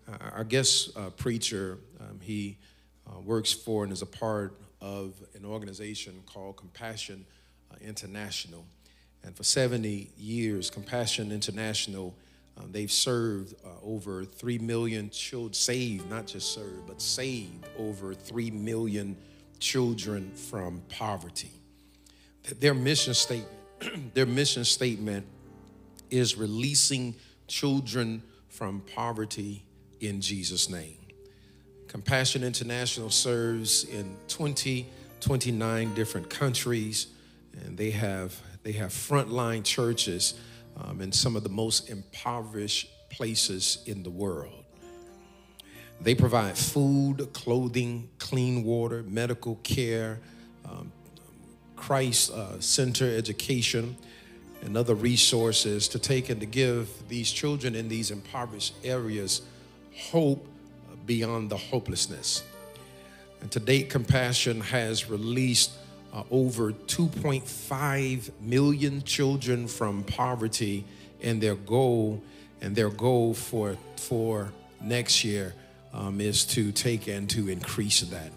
Uh, our guest uh, preacher, um, he uh, works for and is a part of an organization called Compassion uh, International. And for 70 years, Compassion International, um, they've served uh, over 3 million children, saved, not just served, but saved over 3 million children from poverty. Their mission statement their mission statement is releasing children from poverty in Jesus' name. Compassion International serves in 20, 29 different countries, and they have they have frontline churches um, in some of the most impoverished places in the world. They provide food, clothing, clean water, medical care, um, Christ uh, Center education and other resources to take and to give these children in these impoverished areas hope beyond the hopelessness. And to date, Compassion has released uh, over 2.5 million children from poverty, and their goal and their goal for for next year um, is to take and to increase that.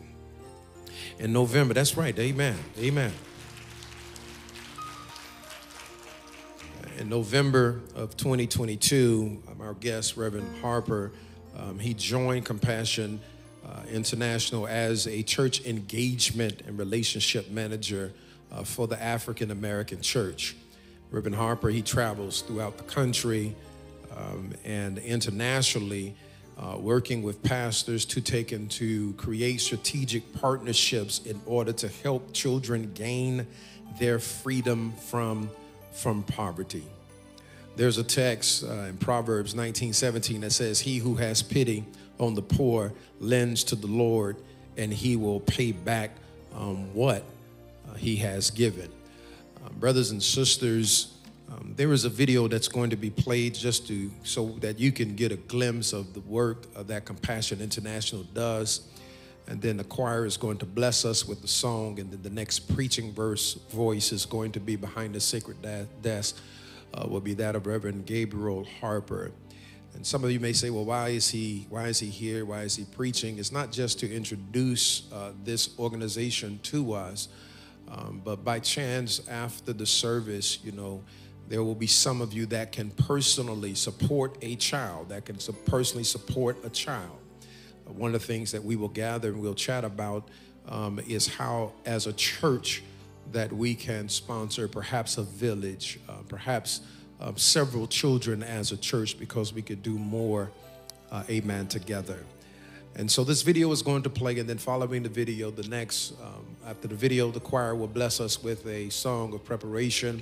In November, that's right. Amen. Amen. In November of 2022, um, our guest, Reverend Harper, um, he joined Compassion uh, International as a church engagement and relationship manager uh, for the African American church. Reverend Harper, he travels throughout the country um, and internationally, uh, working with pastors to take and to create strategic partnerships in order to help children gain their freedom from from poverty. There's a text uh, in Proverbs 19:17 that says, "He who has pity on the poor lends to the Lord, and He will pay back um, what uh, He has given." Uh, brothers and sisters, um, there is a video that's going to be played just to so that you can get a glimpse of the work that Compassion International does. And then the choir is going to bless us with the song, and then the next preaching verse voice is going to be behind the sacred desk, uh, will be that of Reverend Gabriel Harper. And some of you may say, well, why is he, why is he here? Why is he preaching? It's not just to introduce uh, this organization to us, um, but by chance after the service, you know, there will be some of you that can personally support a child, that can personally support a child one of the things that we will gather and we'll chat about um, is how, as a church, that we can sponsor perhaps a village, uh, perhaps uh, several children as a church because we could do more, uh, amen, together. And so this video is going to play, and then following the video, the next, um, after the video, the choir will bless us with a song of preparation.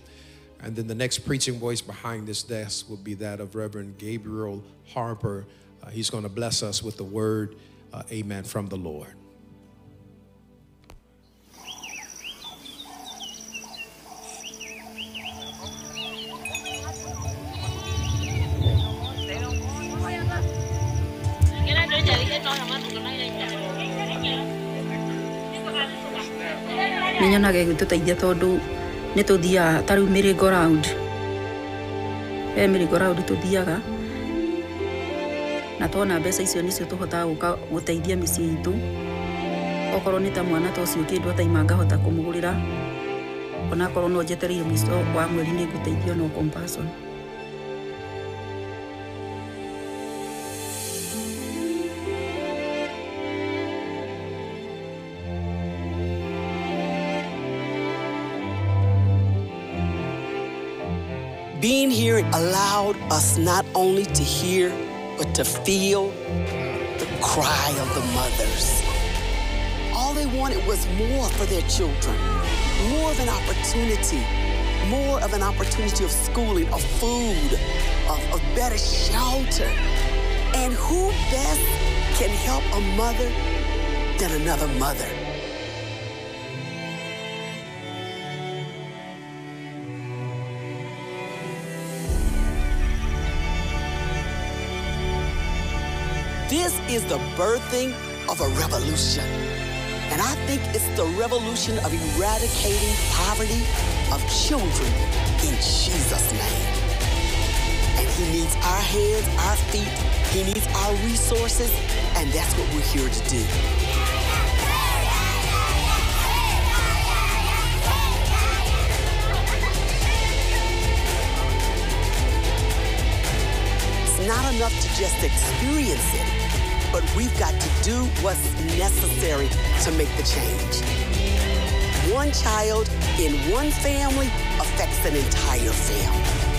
And then the next preaching voice behind this desk will be that of Reverend Gabriel Harper. Uh, he's going to bless us with the word, uh, amen, from the Lord. nä nyonaga gä tå teithia tondå nä tå thiaga ta rä u mä rä ngo tå thiaga na twona mbeca icio nĩcio tũhotaga gũka gũteithia itũ okorwo nĩ ta mwana ta ũcio kĩndũ ataima ngahota kũmũgũrĩra no njetereire wa mweri nĩ no compassion. Being here allowed us not only to hear but to feel the cry of the mothers. All they wanted was more for their children, more of an opportunity, more of an opportunity of schooling, of food, of, of better shelter. And who best can help a mother than another mother? Is the birthing of a revolution. And I think it's the revolution of eradicating poverty of children in Jesus' name. And he needs our hands, our feet, he needs our resources, and that's what we're here to do. It's not enough to just experience it, but we've got to do what's necessary to make the change. One child in one family affects an entire family.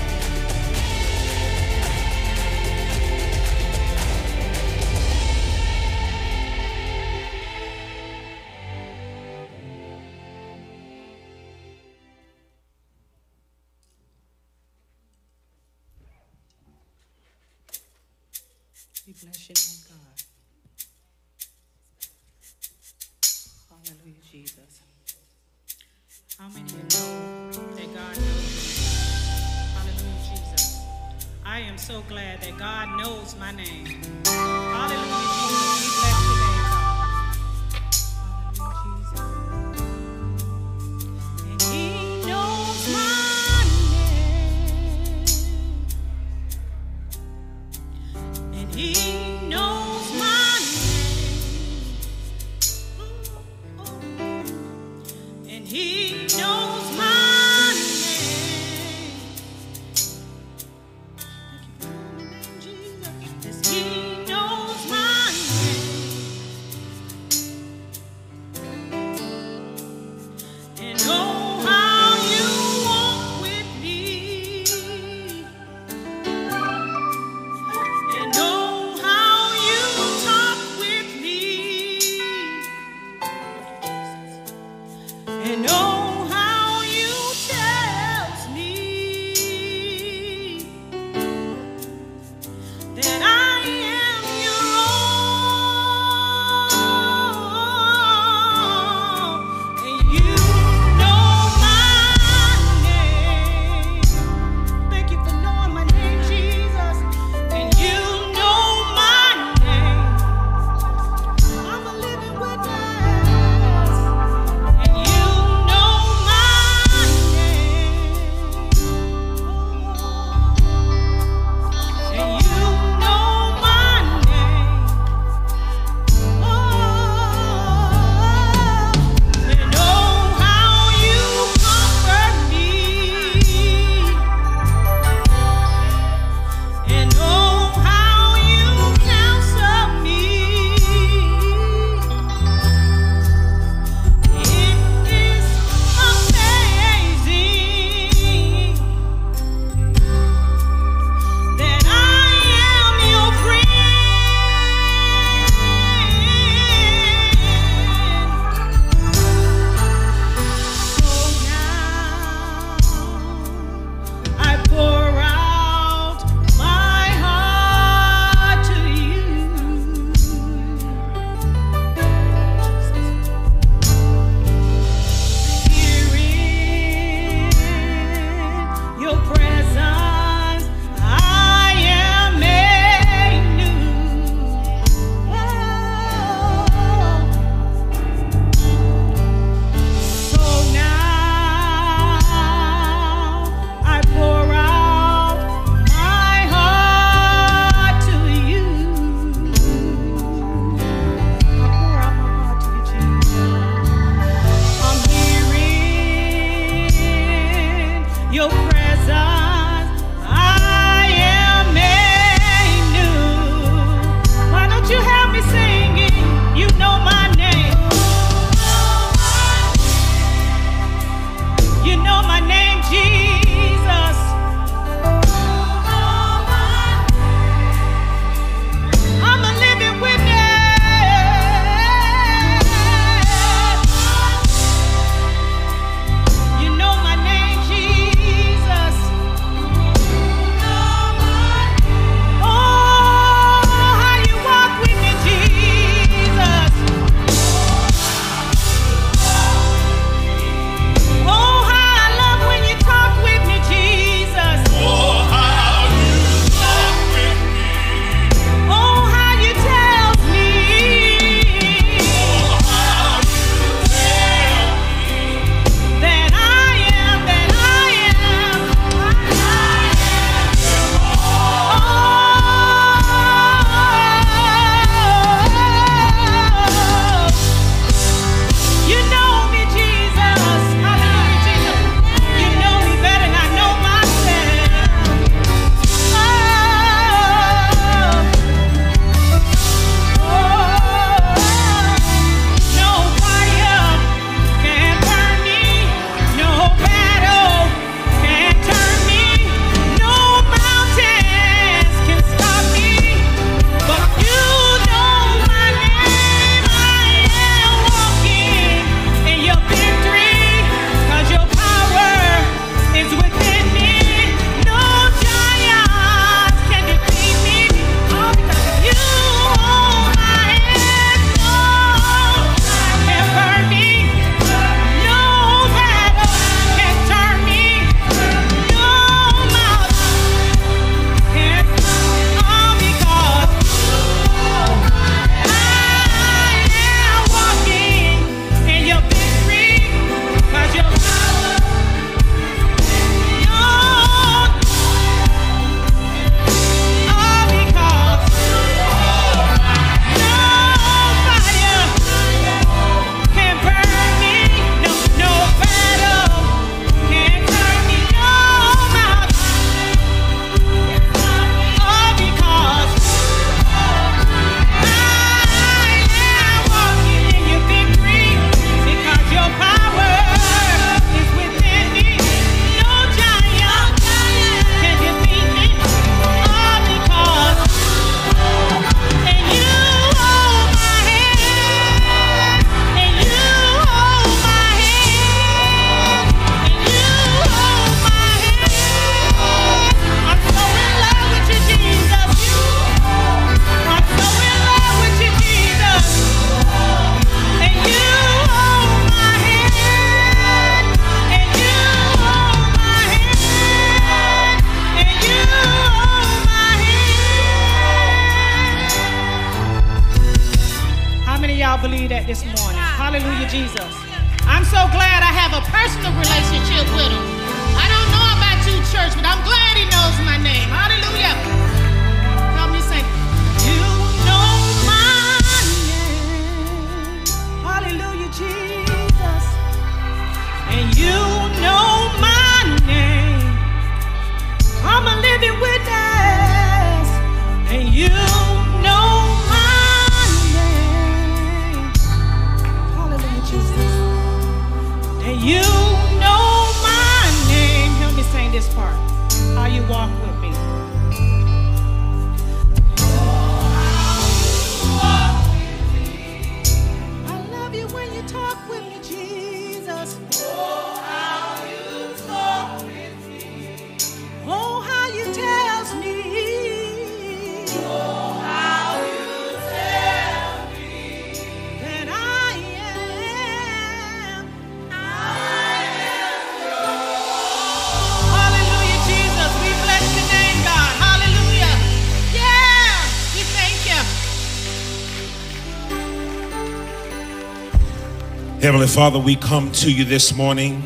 Heavenly Father, we come to you this morning.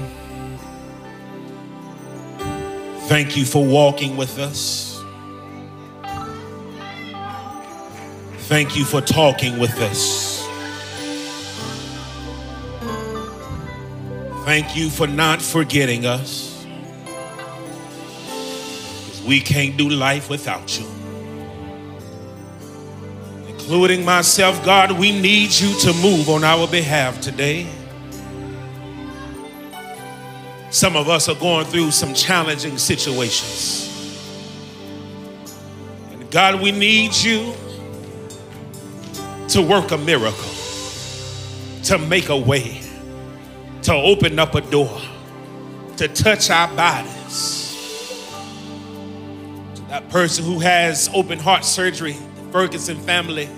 Thank you for walking with us. Thank you for talking with us. Thank you for not forgetting us. we can't do life without you. Including myself, God, we need you to move on our behalf today. Some of us are going through some challenging situations. And God, we need you to work a miracle, to make a way, to open up a door, to touch our bodies. To that person who has open heart surgery, Ferguson family,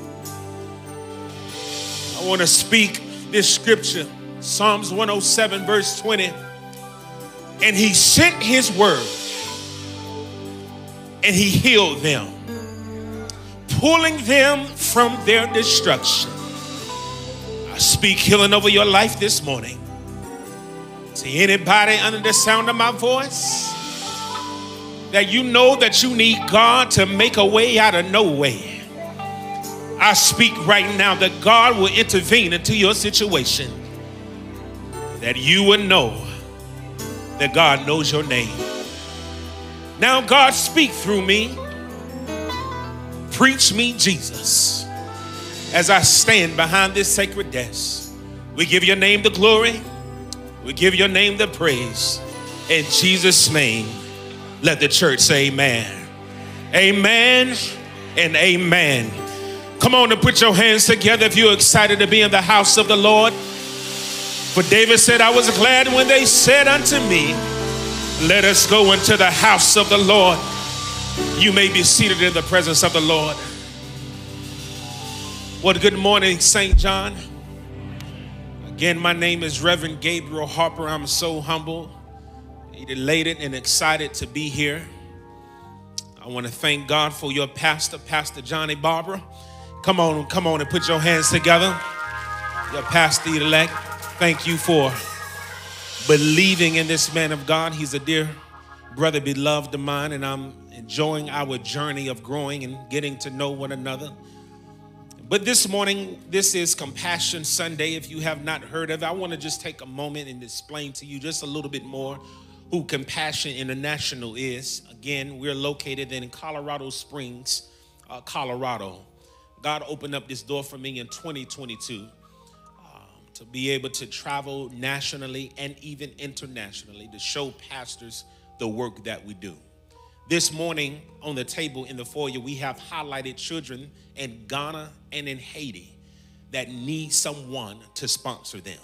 I want to speak this scripture, Psalms 107, verse 20 and he sent his word and he healed them, pulling them from their destruction. I speak healing over your life this morning. See anybody under the sound of my voice that you know that you need God to make a way out of no way. I speak right now that God will intervene into your situation, that you will know that God knows your name. Now, God, speak through me. Preach me, Jesus. As I stand behind this sacred desk, we give your name the glory, we give your name the praise. In Jesus' name, let the church say amen. Amen and amen. Come on and put your hands together if you're excited to be in the house of the Lord. For David said, I was glad when they said unto me, Let us go into the house of the Lord. You may be seated in the presence of the Lord. What good morning, St. John. Again, my name is Reverend Gabriel Harper. I'm so humble, elated, and excited to be here. I want to thank God for your pastor, Pastor Johnny Barbara. Come on, come on and put your hands together. Your pastor elect. Thank you for believing in this man of God. He's a dear brother, beloved of mine, and I'm enjoying our journey of growing and getting to know one another. But this morning, this is Compassion Sunday. If you have not heard of it, I want to just take a moment and explain to you just a little bit more who Compassion International is. Again, we're located in Colorado Springs, uh, Colorado. God opened up this door for me in 2022 um, to be able to travel nationally and even internationally to show pastors the work that we do. This morning on the table in the foyer, we have highlighted children in Ghana and in Haiti that need someone to sponsor them.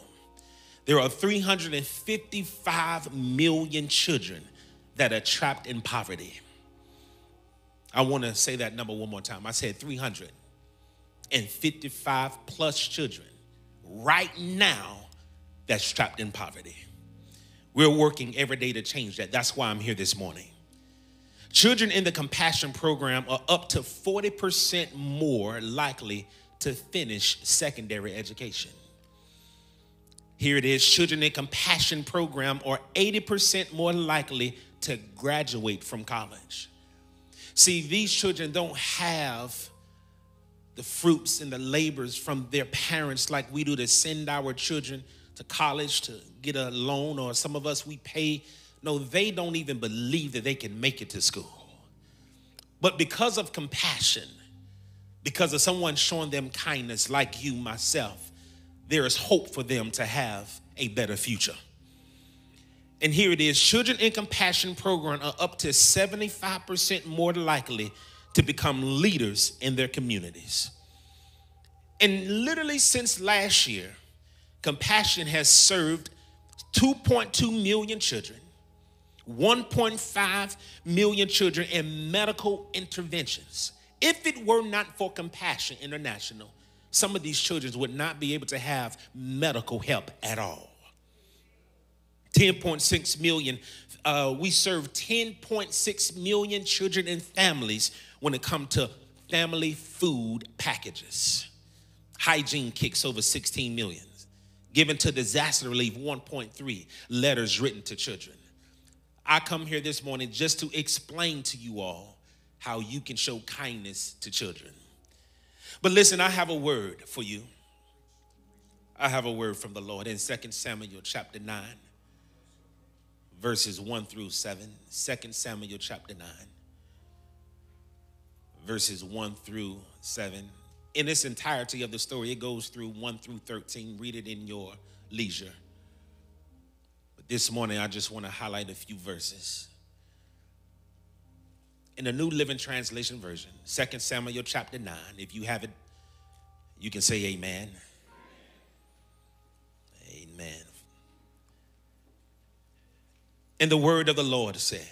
There are 355 million children that are trapped in poverty. I want to say that number one more time. I said 355 plus children right now that's trapped in poverty. We're working every day to change that. That's why I'm here this morning. Children in the compassion program are up to 40% more likely to finish secondary education. Here it is Children in Compassion Program are 80% more likely to graduate from college. See, these children don't have the fruits and the labors from their parents like we do to send our children to college to get a loan, or some of us we pay. No, they don't even believe that they can make it to school. But because of compassion, because of someone showing them kindness like you, myself, there is hope for them to have a better future. And here it is Children in Compassion program are up to 75% more likely to become leaders in their communities. And literally since last year, Compassion has served 2.2 million children, 1.5 million children in medical interventions. If it were not for Compassion International, some of these children would not be able to have medical help at all. 10.6 million, uh, we serve 10.6 million children and families when it comes to family food packages. Hygiene kits over 16 million. Given to disaster relief 1.3 letters written to children. I come here this morning just to explain to you all how you can show kindness to children. But listen, I have a word for you. I have a word from the Lord in 2 Samuel chapter 9, verses 1 through 7. 2 Samuel chapter 9, verses 1 through 7. In its entirety of the story, it goes through 1 through 13. Read it in your leisure. But this morning, I just want to highlight a few verses. In the New Living Translation version, 2 Samuel chapter 9, if you have it, you can say amen. Amen. And the word of the Lord says,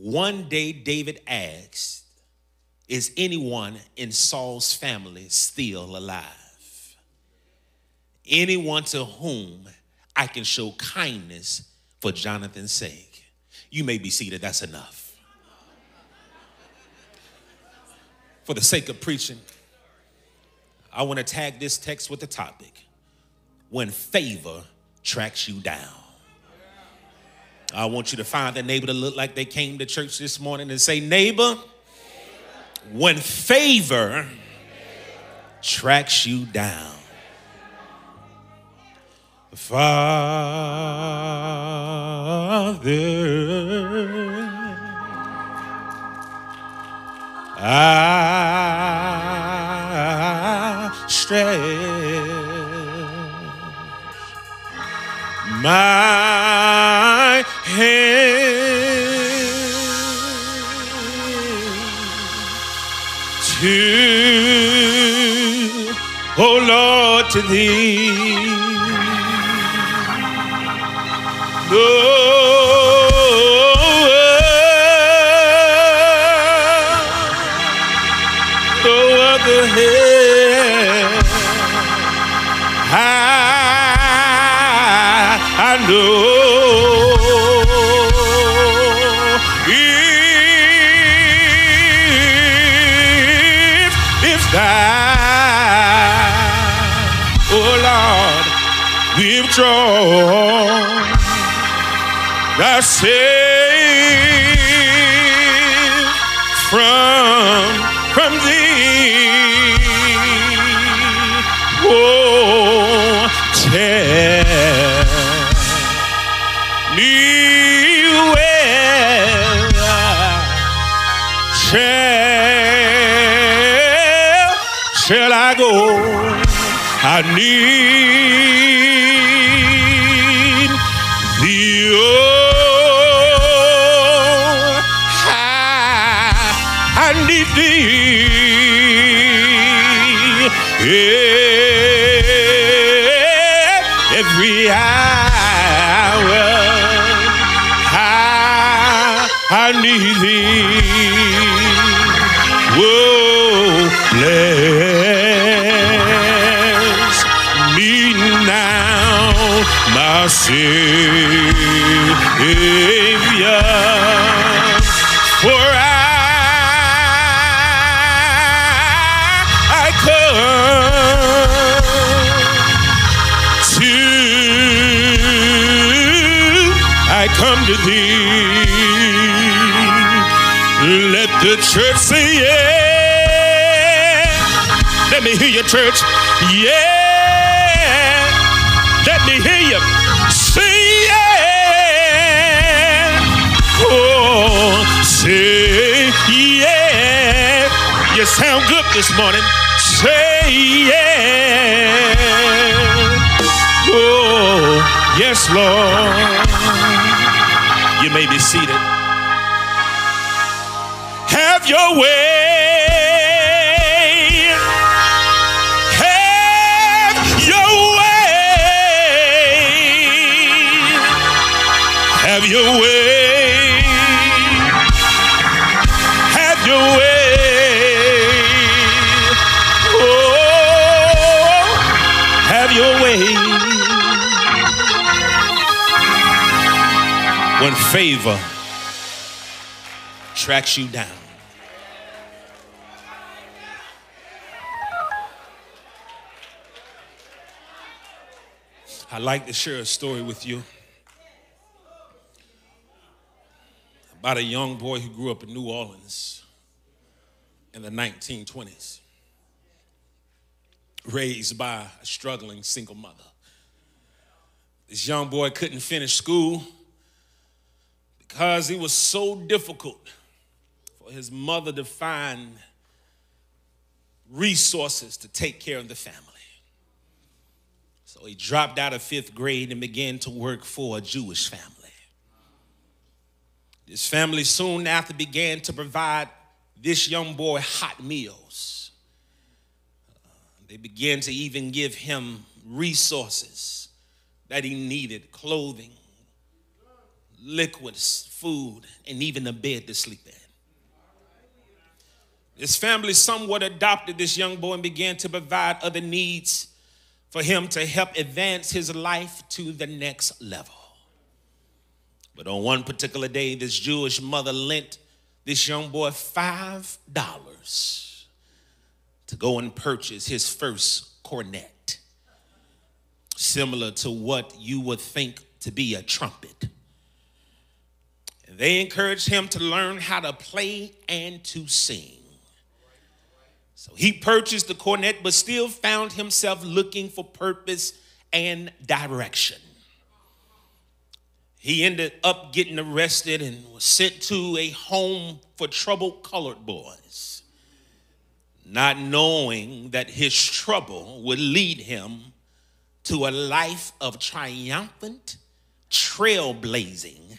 One day David asked, Is anyone in Saul's family still alive? Anyone to whom I can show kindness for Jonathan's sake? You may be seated, that's enough. For the sake of preaching, I want to tag this text with the topic when favor tracks you down. I want you to find the neighbor that look like they came to church this morning and say, Neighbor, when favor tracks you down. Father, I stretch my to thee. No, thou save from from thee. Oh, tell me where shall shall I go? I need every hour. I, I need thee. Whoa, bless me now, my Savior, church. Yeah. Let me hear you. Say yeah. Oh, say yeah. You sound good this morning. Say yeah. Oh, yes, Lord. You may be seated. Favor tracks you down. I'd like to share a story with you about a young boy who grew up in New Orleans in the 1920s, raised by a struggling single mother. This young boy couldn't finish school because it was so difficult for his mother to find resources to take care of the family. So he dropped out of fifth grade and began to work for a Jewish family. This family soon after began to provide this young boy hot meals. They began to even give him resources that he needed clothing, liquids, food, and even a bed to sleep in. His family somewhat adopted this young boy and began to provide other needs for him to help advance his life to the next level. But on one particular day, this Jewish mother lent this young boy $5 to go and purchase his first cornet, similar to what you would think to be a trumpet. They encouraged him to learn how to play and to sing. So he purchased the cornet, but still found himself looking for purpose and direction. He ended up getting arrested and was sent to a home for troubled colored boys, not knowing that his trouble would lead him to a life of triumphant, trailblazing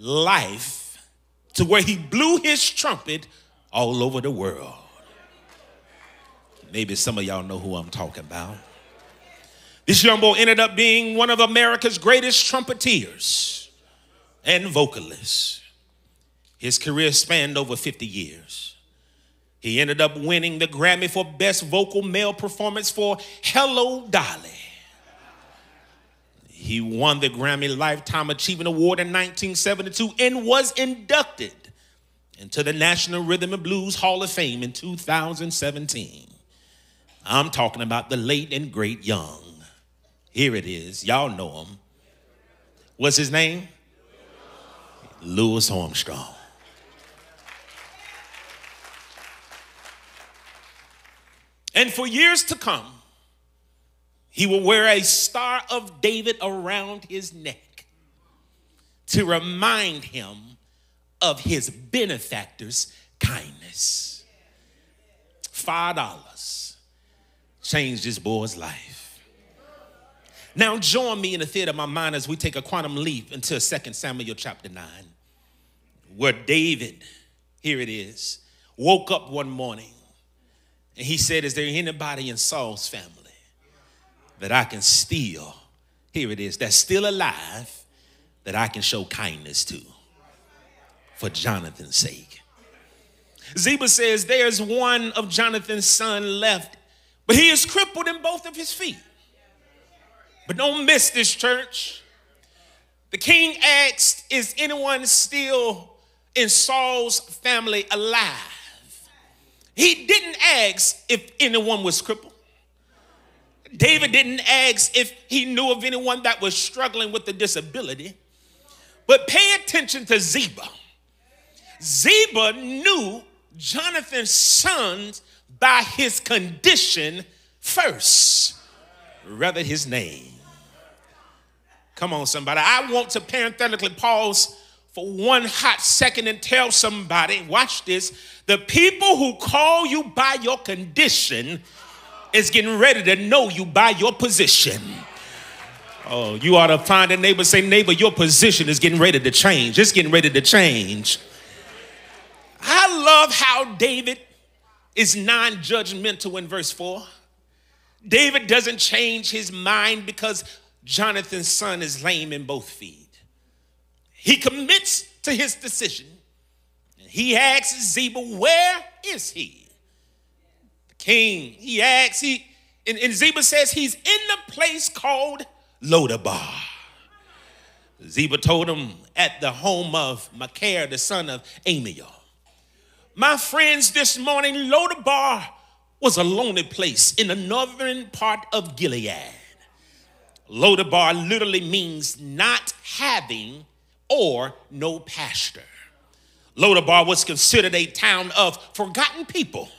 life to where he blew his trumpet all over the world. Maybe some of y'all know who I'm talking about. This young boy ended up being one of America's greatest trumpeters and vocalists. His career spanned over 50 years. He ended up winning the Grammy for Best Vocal Male Performance for Hello Dolly. He won the Grammy Lifetime Achievement Award in 1972 and was inducted into the National Rhythm and Blues Hall of Fame in 2017. I'm talking about the late and great Young. Here it is. Y'all know him. What's his name? Louis Armstrong. And for years to come, he will wear a star of David around his neck to remind him of his benefactor's kindness. Five dollars changed this boy's life. Now join me in the theater of my mind as we take a quantum leap into 2 Samuel chapter 9, where David, here it is, woke up one morning and he said, Is there anybody in Saul's family that I can steal? Here it is, that's still alive that I can show kindness to for Jonathan's sake. Ziba says, There's one of Jonathan's son left, but he is crippled in both of his feet. But don't miss this, church. The king asked, Is anyone still in Saul's family alive? He didn't ask if anyone was crippled. David didn't ask if he knew of anyone that was struggling with a disability. But pay attention to Ziba. Ziba knew Jonathan's sons by his condition first, rather his name. Come on, somebody. I want to parenthetically pause for one hot second and tell somebody watch this the people who call you by your condition is getting ready to know you by your position. Oh, you ought to find a neighbor, say, neighbor, your position is getting ready to change. It's getting ready to change. I love how David is non judgmental in verse 4. David doesn't change his mind because Jonathan's son is lame in both feet. He commits to his decision. And he asks Ziba, Where is he? King, he asks, he, and, and Ziba says he's in the place called Lodabar. Ziba told him at the home of Machir, the son of Ammiel. My friends, this morning, Lodabar was a lonely place in the northern part of Gilead. Lodabar literally means not having or no pasture. Lodabar was considered a town of forgotten people,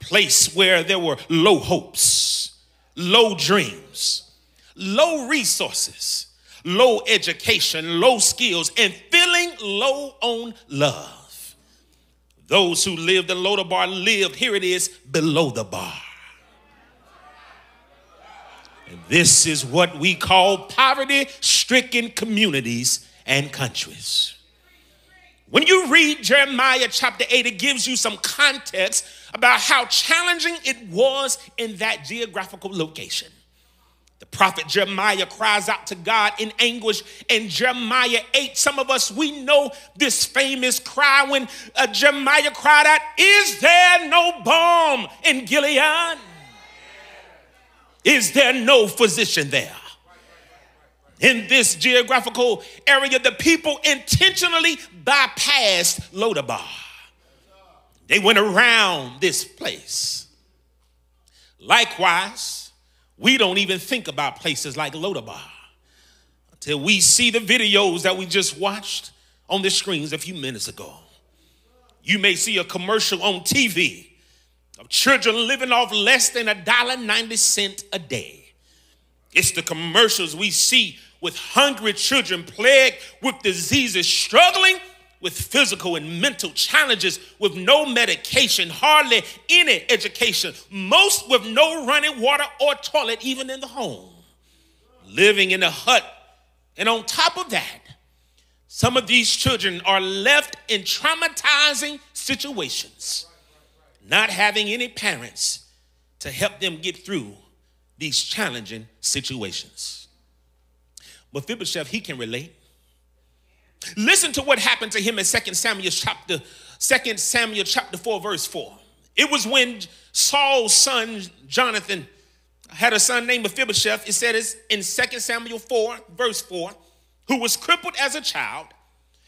place where there were low hopes, low dreams, low resources, low education, low skills, and feeling low on love. Those who lived in Lodabar lived, here it is, below the bar. And this is what we call poverty stricken communities and countries. When you read Jeremiah chapter 8, it gives you some context about how challenging it was in that geographical location. The prophet Jeremiah cries out to God in anguish in Jeremiah 8. Some of us, we know this famous cry when uh, Jeremiah cried out, Is there no balm in Gilead? Is there no physician there? In this geographical area, the people intentionally bypassed Lodabar. They went around this place. Likewise, we don't even think about places like Lodabar until we see the videos that we just watched on the screens a few minutes ago. You may see a commercial on TV of children living off less than a dollar 90 cent a day. It's the commercials we see with hungry children plagued with diseases, struggling with physical and mental challenges, with no medication, hardly any education, most with no running water or toilet, even in the home, living in a hut. And on top of that, some of these children are left in traumatizing situations, not having any parents to help them get through these challenging situations. Mephibosheth, he can relate. Listen to what happened to him in 2 Samuel chapter 2 Samuel chapter 4 verse 4. It was when Saul's son Jonathan had a son named Mephibosheth. It said it's in 2 Samuel 4 verse 4, who was crippled as a child.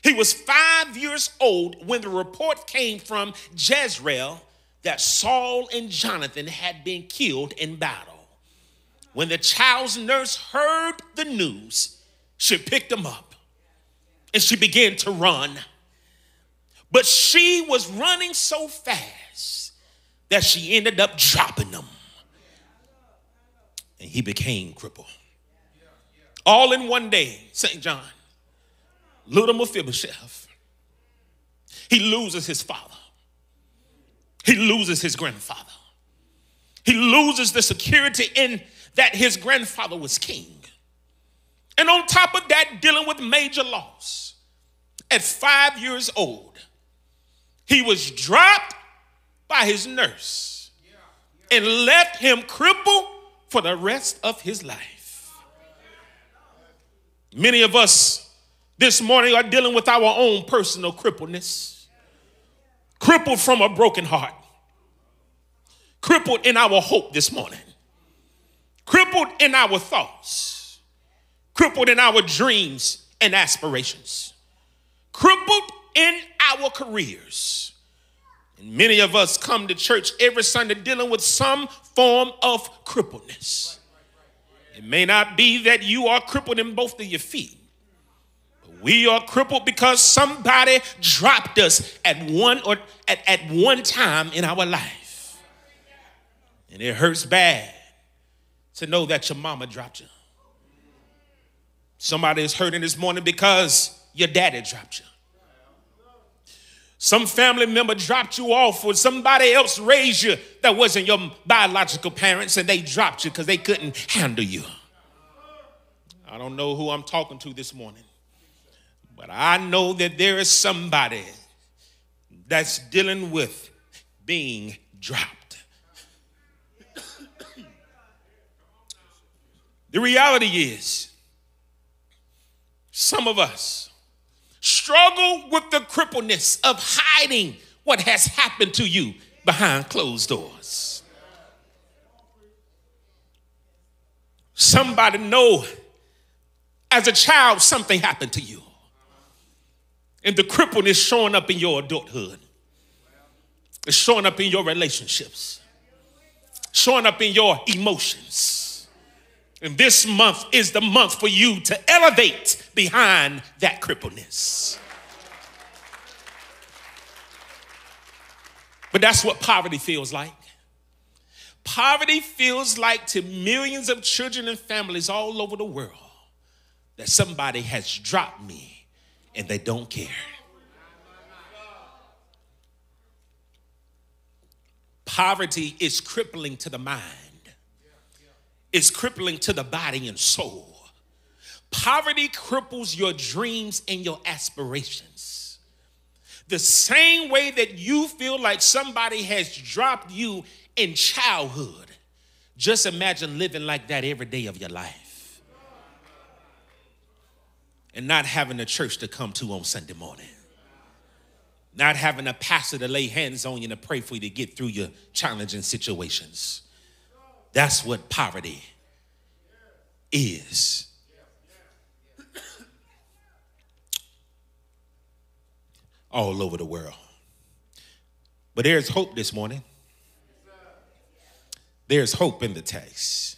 He was 5 years old when the report came from Jezreel that Saul and Jonathan had been killed in battle. When the child's nurse heard the news, she picked him up and she began to run. But she was running so fast that she ended up dropping them. And he became crippled. All in one day, St. John, little Mephibosheth, he loses his father. He loses his grandfather. He loses the security in that his grandfather was king. And on top of that, dealing with major loss. At five years old, he was dropped by his nurse and left him crippled for the rest of his life. Many of us this morning are dealing with our own personal crippledness, crippled from a broken heart, crippled in our hope this morning, crippled in our thoughts crippled in our dreams and aspirations, crippled in our careers. And many of us come to church every Sunday dealing with some form of crippledness. It may not be that you are crippled in both of your feet, We are crippled because somebody dropped us at one or at, at one time in our life. And it hurts bad to know that your mama dropped you. Somebody is hurting this morning because your daddy dropped you. Some family member dropped you off, or somebody else raised you that wasn't your biological parents, and they dropped you because they couldn't handle you. I don't know who I'm talking to this morning, but I know that there is somebody that's dealing with being dropped. the reality is, some of us struggle with the crippleness of hiding what has happened to you behind closed doors. Somebody know as a child something happened to you. And the crippleness showing up in your adulthood. It's showing up in your relationships. Showing up in your emotions. And this month is the month for you to elevate behind that crippleness. But that's what poverty feels like. Poverty feels like to millions of children and families all over the world that somebody has dropped me and they don't care. Poverty is crippling to the mind, it's crippling to the body and soul. Poverty cripples your dreams and your aspirations. The same way that you feel like somebody has dropped you in childhood, just imagine living like that every day of your life and not having a church to come to on Sunday morning. Not having a pastor to lay hands on you and pray for you to get through your challenging situations. That's what poverty is. All over the world. But there's hope this morning. There's hope in the text.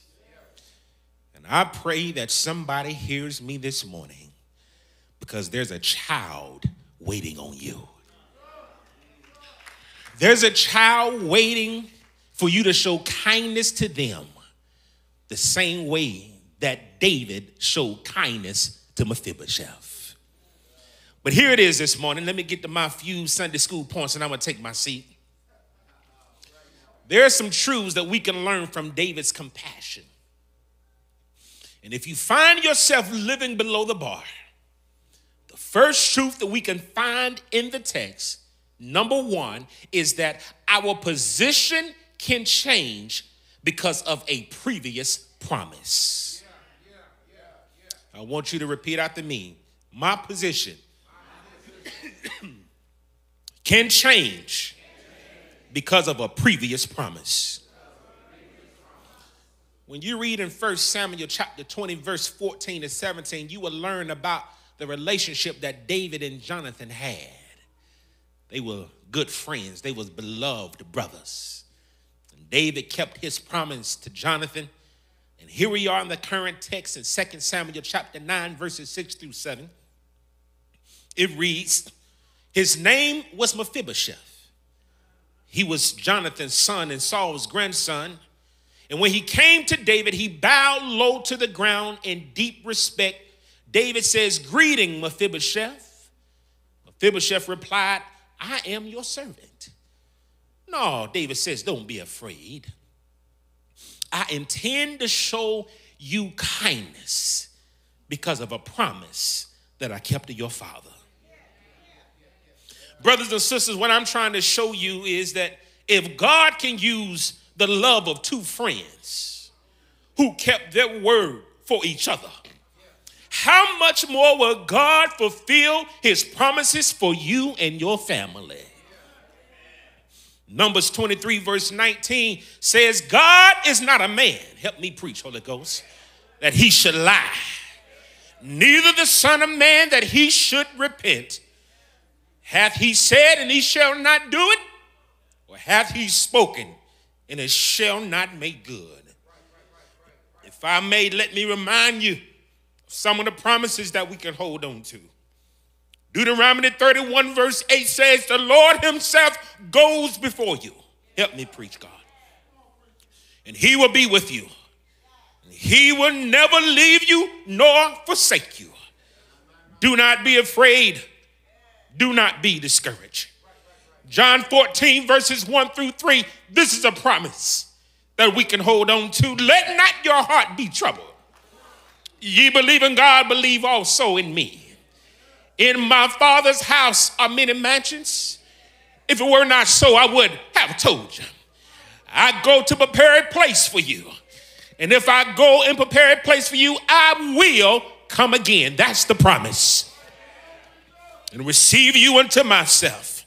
And I pray that somebody hears me this morning because there's a child waiting on you. There's a child waiting for you to show kindness to them the same way that David showed kindness to Mephibosheth. But here it is this morning. Let me get to my few Sunday school points and I'm going to take my seat. There are some truths that we can learn from David's compassion. And if you find yourself living below the bar, the first truth that we can find in the text, number one, is that our position can change because of a previous promise. I want you to repeat after me. My position can change because of a previous promise. When you read in 1 Samuel chapter 20, verse 14 to 17, you will learn about the relationship that David and Jonathan had. They were good friends, they was beloved brothers. David kept his promise to Jonathan. And here we are in the current text in 2 Samuel chapter 9, verses 6 through 7. It reads, His name was Mephibosheth. He was Jonathan's son and Saul's grandson. And when he came to David, he bowed low to the ground in deep respect. David says, Greeting, Mephibosheth. Mephibosheth replied, I am your servant. No, David says, Don't be afraid. I intend to show you kindness because of a promise that I kept to your father. Brothers and sisters, what I'm trying to show you is that if God can use the love of two friends who kept their word for each other, how much more will God fulfill his promises for you and your family? Numbers 23, verse 19 says, God is not a man, help me preach, Holy Ghost, that he should lie, neither the Son of Man that he should repent. Hath he said, and he shall not do it? Or hath he spoken, and it shall not make good? If I may, let me remind you of some of the promises that we can hold on to. Deuteronomy 31, verse 8 says, The Lord Himself goes before you. Help me preach, God. And He will be with you. He will never leave you nor forsake you. Do not be afraid. Do not be discouraged. John 14, verses 1 through 3, this is a promise that we can hold on to. Let not your heart be troubled. Ye believe in God, believe also in me. In my Father's house are many mansions. If it were not so, I would have told you. I go to prepare a place for you. And if I go and prepare a place for you, I will come again. That's the promise. And receive you unto myself,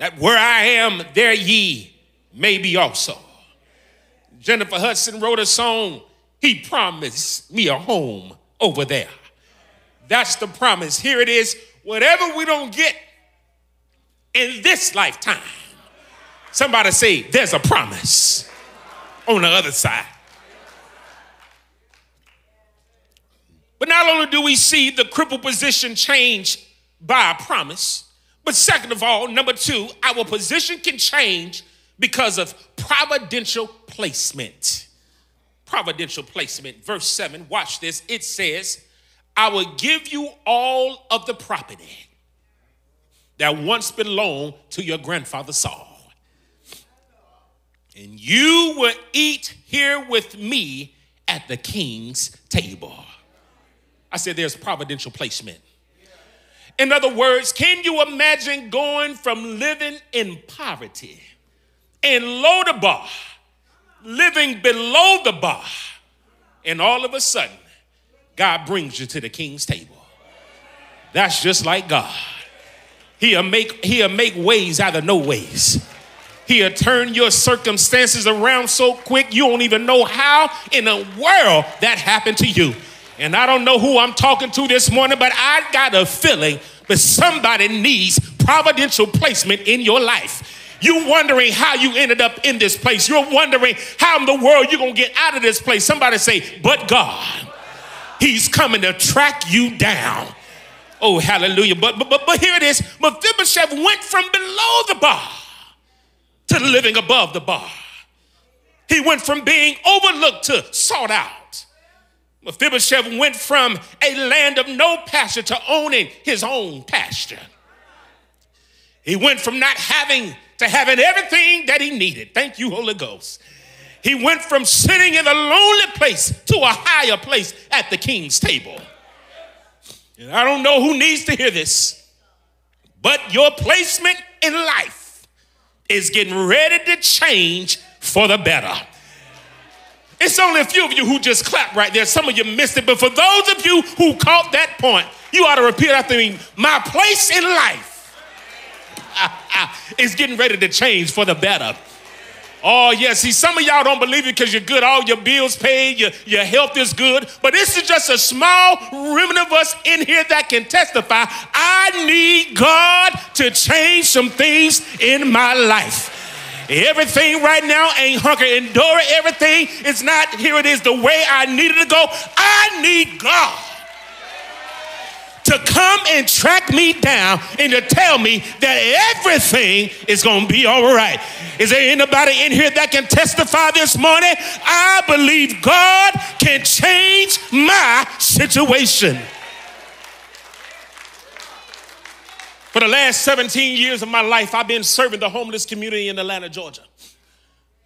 that where I am, there ye may be also. Jennifer Hudson wrote a song, He promised me a home over there. That's the promise. Here it is. Whatever we don't get in this lifetime, somebody say, There's a promise on the other side. But not only do we see the crippled position change by a promise, but second of all, number two, our position can change because of providential placement. Providential placement. Verse 7, watch this. It says, I will give you all of the property that once belonged to your grandfather Saul. And you will eat here with me at the king's table. I said there's providential placement. In other words, can you imagine going from living in poverty in Lodabar, living below the bar, and all of a sudden, God brings you to the king's table? That's just like God. He'll make, he'll make ways out of no ways. He'll turn your circumstances around so quick you don't even know how in the world that happened to you. And I don't know who I'm talking to this morning, but I got a feeling that somebody needs providential placement in your life. You're wondering how you ended up in this place. You're wondering how in the world you're going to get out of this place. Somebody say, but God, He's coming to track you down. Oh, hallelujah. But, but, but, but here it is Mephibosheth went from below the bar to living above the bar. He went from being overlooked to sought out. Mephibosheth went from a land of no pasture to owning his own pasture. He went from not having to having everything that he needed. Thank you, Holy Ghost. He went from sitting in a lonely place to a higher place at the king's table. And I don't know who needs to hear this, but your placement in life is getting ready to change for the better. It's only a few of you who just clapped right there. Some of you missed it. But for those of you who caught that point, you ought to repeat after me My place in life is getting ready to change for the better. Oh, yeah. See, some of y'all don't believe it because you're good. All your bills paid, your, your health is good. But this is just a small remnant of us in here that can testify. I need God to change some things in my life. Everything right now ain't hunky and dory. Everything is not, here it is, the way I needed to go. I need God to come and track me down and to tell me that everything is going to be all right. Is there anybody in here that can testify this morning? I believe God can change my situation. For the last 17 years of my life, I've been serving the homeless community in Atlanta, Georgia.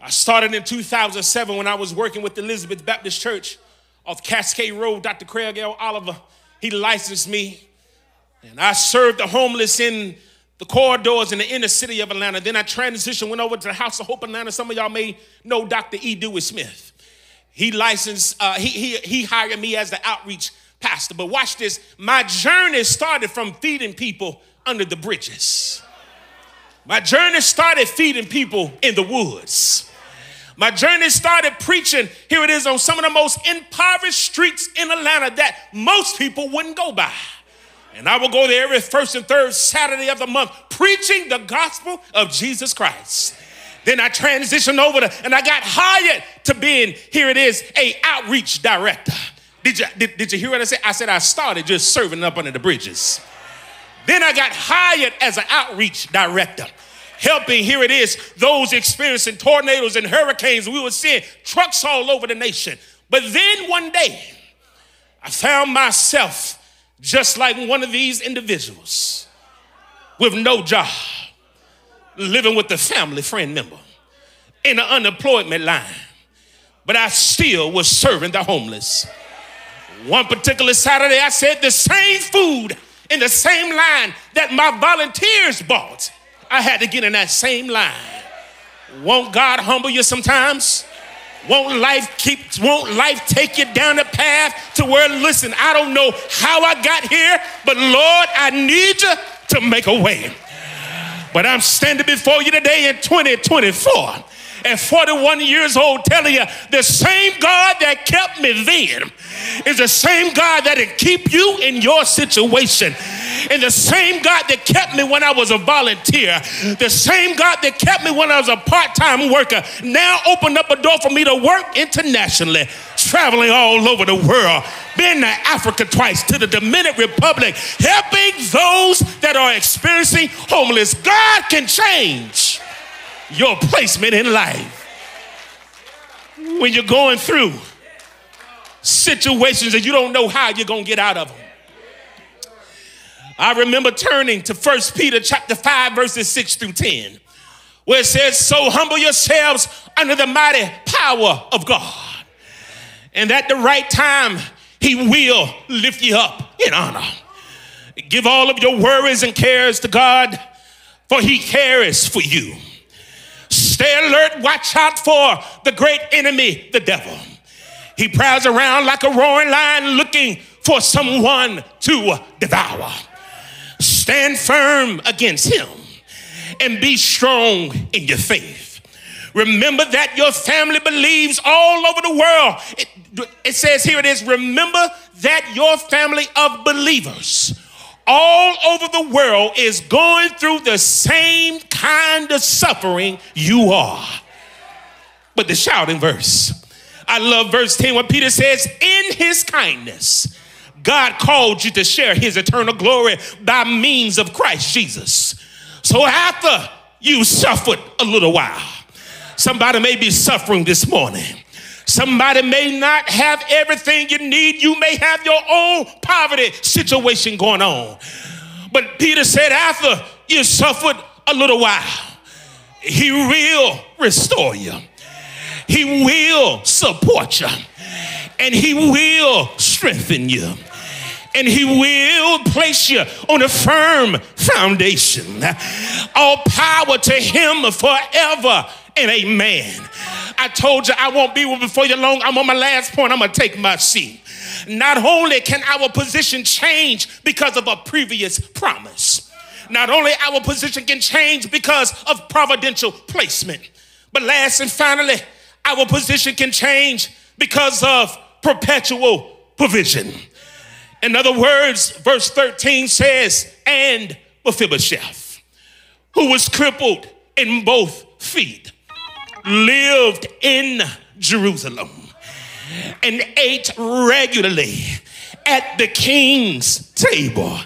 I started in 2007 when I was working with Elizabeth Baptist Church off Cascade Road. Dr. Craig L. Oliver, he licensed me. And I served the homeless in the corridors in the inner city of Atlanta. Then I transitioned, went over to the House of Hope Atlanta. Some of y'all may know Dr. E. Dewey Smith. He licensed, uh, he, he, he hired me as the outreach pastor. But watch this. My journey started from feeding people under the bridges. My journey started feeding people in the woods. My journey started preaching, here it is, on some of the most impoverished streets in Atlanta that most people wouldn't go by. And I will go there every first and third Saturday of the month preaching the gospel of Jesus Christ. Then I transitioned over to, and I got hired to being, here it is, a outreach director. Did you, did, did you hear what I said? I said I started just serving up under the bridges. Then I got hired as an outreach director, helping, here it is, those experiencing tornadoes and hurricanes. We were seeing trucks all over the nation. But then one day, I found myself just like one of these individuals with no job, living with a family friend member in an unemployment line. But I still was serving the homeless. One particular Saturday, I said the same food in the same line that my volunteers bought. I had to get in that same line. Won't God humble you sometimes? Won't life keep won't life take you down the path to where listen, I don't know how I got here, but Lord, I need you to make a way. But I'm standing before you today in 2024 at 41 years old telling you the same God that kept me then is the same God that can keep you in your situation. And the same God that kept me when I was a volunteer, the same God that kept me when I was a part time worker, now opened up a door for me to work internationally, traveling all over the world, been to Africa twice, to the Dominican Republic, helping those that are experiencing homeless. God can change your placement in life. When you're going through situations that you don't know how you're going to get out of them. I remember turning to 1 Peter chapter 5 verses 6 through 10 where it says so humble yourselves under the mighty power of God and at the right time he will lift you up in honor. Give all of your worries and cares to God for he cares for you. Stay alert, watch out for the great enemy, the devil. He prowls around like a roaring lion looking for someone to devour. Stand firm against him and be strong in your faith. Remember that your family believes all over the world. It, it says here it is remember that your family of believers all over the world is going through the same kind of suffering you are. But the shouting verse, I love verse 10 when Peter says, In his kindness, God called you to share his eternal glory by means of Christ Jesus. So after you suffered a little while, somebody may be suffering this morning. Somebody may not have everything you need. You may have your own poverty situation going on. But Peter said, after you suffered a little while, he will restore you. He will support you. And he will strengthen you. And he will place you on a firm foundation. All power to him forever and amen. I told you I won't be with before you long. I'm on my last point. I'm going to take my seat. Not only can our position change because of a previous promise, not only our position can change because of providential placement, but last and finally, our position can change because of perpetual provision. In other words, verse 13 says, and Mephibosheth, who was crippled in both feet, lived in Jerusalem and ate regularly at the king's table.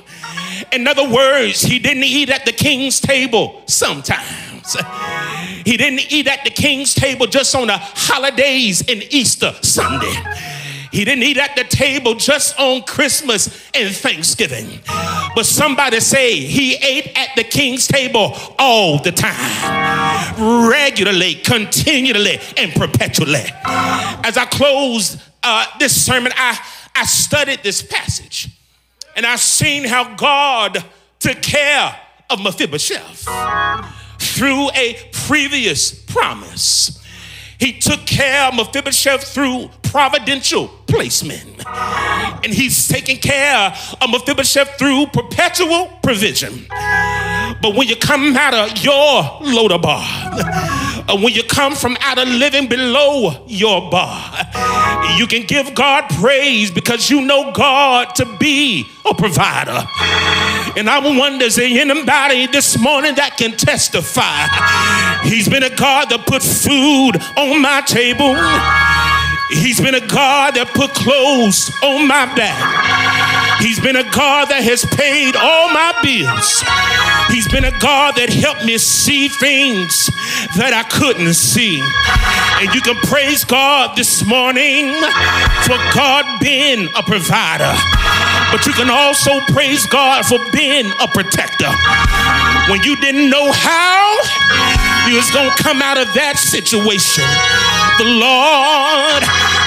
In other words, he didn't eat at the king's table sometimes. He didn't eat at the king's table just on the holidays and Easter Sunday. He didn't eat at the table just on Christmas and Thanksgiving. But somebody say he ate at the king's table all the time, regularly, continually, and perpetually. As I close uh, this sermon, I, I studied this passage and I've seen how God took care of Mephibosheth through a previous promise. He took care of Mephibosheth through providential placement. And he's taking care of Mephibosheth through perpetual provision. But when you come out of your Lodabar, uh, when you come from out of living below your bar, you can give God praise because you know God to be a provider. And I wonder, is there anybody this morning that can testify? He's been a God that put food on my table. He's been a God that put clothes on my back. He's been a God that has paid all my bills. He's been a God that helped me see things that I couldn't see. And you can praise God this morning for God being a provider. But you can also praise God for being a protector. When you didn't know how you was going to come out of that situation, the Lord,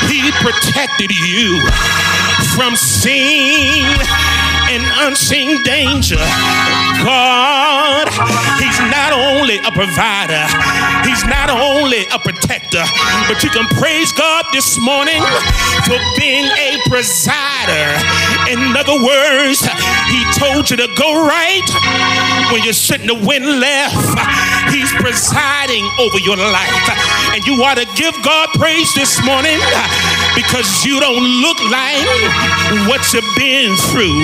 He protected you from seen and unseen danger. God, He's not only a provider, He's not only a protector, but you can praise God this morning for being a presider. In other words, He told you to go right when you shouldn't have went left. He's presiding over your life. And you ought to give God praise this morning because you don't look like what you've been through.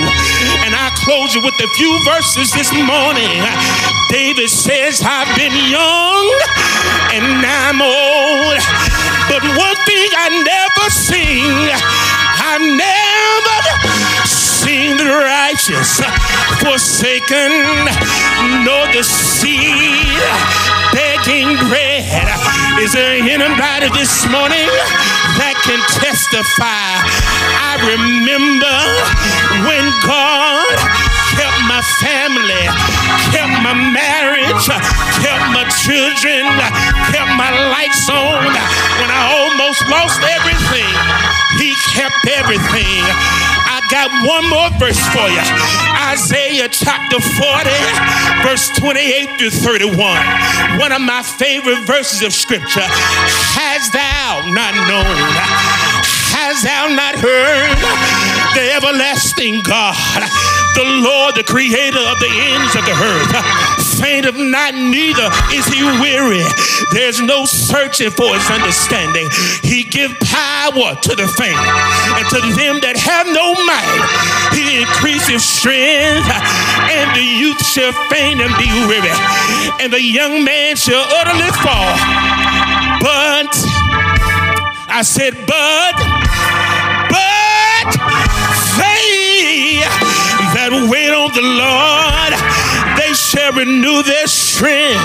And I close you with a few verses this morning. David says, I've been young and I'm old. But one thing I never seen, I've never seen the righteous forsaken, nor the seed begging bread. Is there anybody this morning that can testify? I remember when God kept my family, kept my marriage, kept my children, kept my lights on. When I almost lost everything, He kept everything. I got one more verse for you. Isaiah chapter 40, verse 28 through 31. One of my favorite verses of scripture. Has thou not known? Has thou not heard the everlasting God, the Lord, the creator of the ends of the earth? Fainteth not, neither is he weary. There's no searching for his understanding. He give power to the faint, and to them that have no might, he increases strength, and the youth shall faint and be weary, and the young man shall utterly fall. But I said, but, but they that wait on the Lord, shall renew their strength.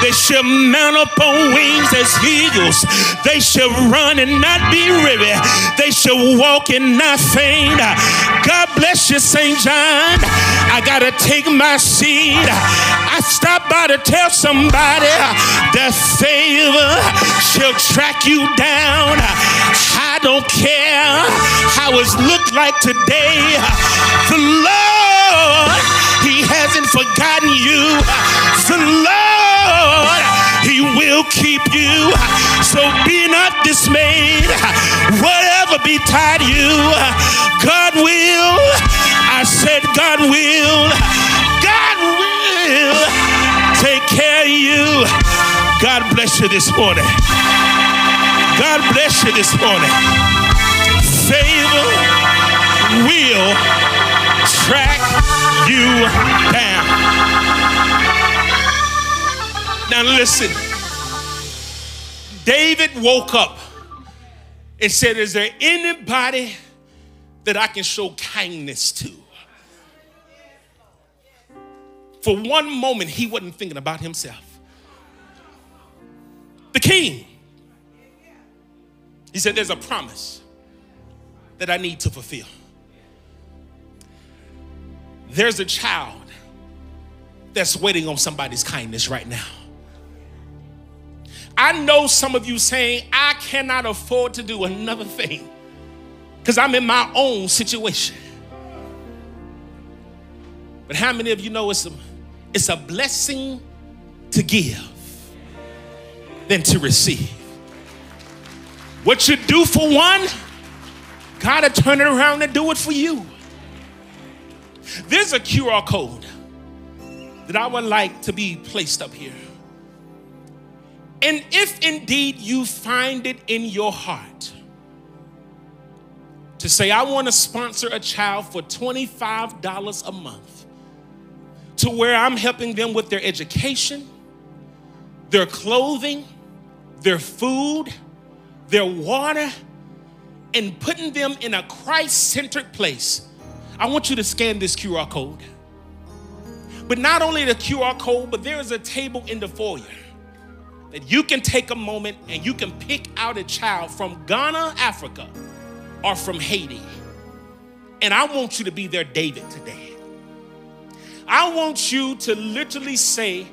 They shall mount up on wings as eagles. They shall run and not be weary. They shall walk and not faint. God bless you, St. John. I gotta take my seat. I stop by to tell somebody that favor shall track you down. I don't care how it's looked like today. The Lord, hasn't forgotten you. The Lord, He will keep you. So be not dismayed. Whatever betide you, God will. I said, God will. God will take care of you. God bless you this morning. God bless you this morning. Favor will you down. Now listen. David woke up and said, Is there anybody that I can show kindness to? For one moment, he wasn't thinking about himself. The king. He said, There's a promise that I need to fulfill. There's a child that's waiting on somebody's kindness right now. I know some of you saying, I cannot afford to do another thing because I'm in my own situation. But how many of you know it's a, it's a blessing to give than to receive? What you do for one, God will turn it around and do it for you. There's a QR code that I would like to be placed up here. And if indeed you find it in your heart to say, I want to sponsor a child for $25 a month, to where I'm helping them with their education, their clothing, their food, their water, and putting them in a Christ centered place, I want you to scan this QR code. But not only the QR code, but there is a table in the foyer that you can take a moment and you can pick out a child from Ghana, Africa, or from Haiti. And I want you to be their David today. I want you to literally say,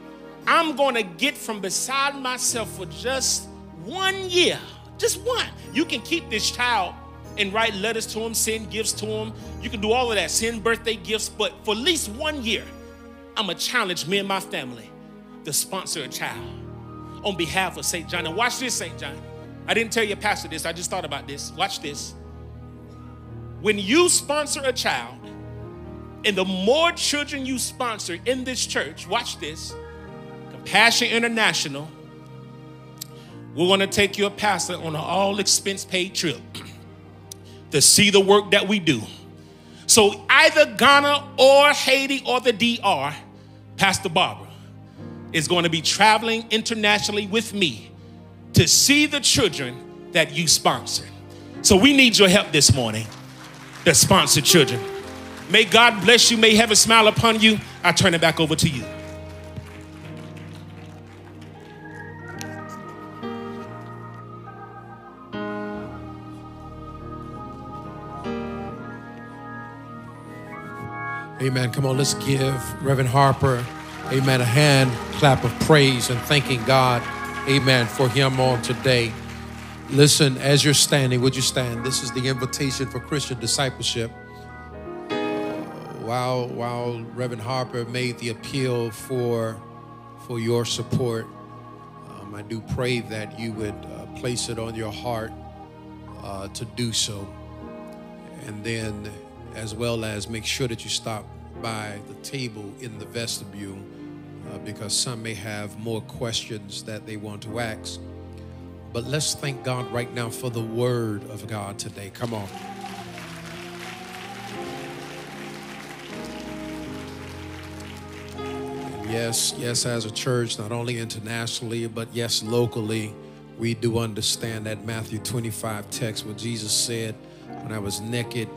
I'm going to get from beside myself for just one year, just one. You can keep this child and write letters to them, send gifts to them. You can do all of that, send birthday gifts, but for at least one year, I'm going to challenge me and my family to sponsor a child on behalf of St. John. And watch this, St. John. I didn't tell your pastor this, I just thought about this. Watch this. When you sponsor a child, and the more children you sponsor in this church, watch this Compassion International, we're to take your pastor on an all expense paid trip to see the work that we do. So either Ghana or Haiti or the DR, Pastor Barbara is going to be traveling internationally with me to see the children that you sponsor. So we need your help this morning to sponsor children. May God bless you. May heaven smile upon you. I turn it back over to you. Amen. Come on, let's give Reverend Harper, amen, a hand clap of praise and thanking God, amen, for him on today. Listen, as you're standing, would you stand? This is the invitation for Christian discipleship. While, while Reverend Harper made the appeal for, for your support, um, I do pray that you would uh, place it on your heart uh, to do so. And then, as well as make sure that you stop by the table in the vestibule uh, because some may have more questions that they want to ask. But let's thank God right now for the word of God today. Come on. Yes, yes, as a church, not only internationally, but yes, locally, we do understand that Matthew 25 text where Jesus said, When I was naked,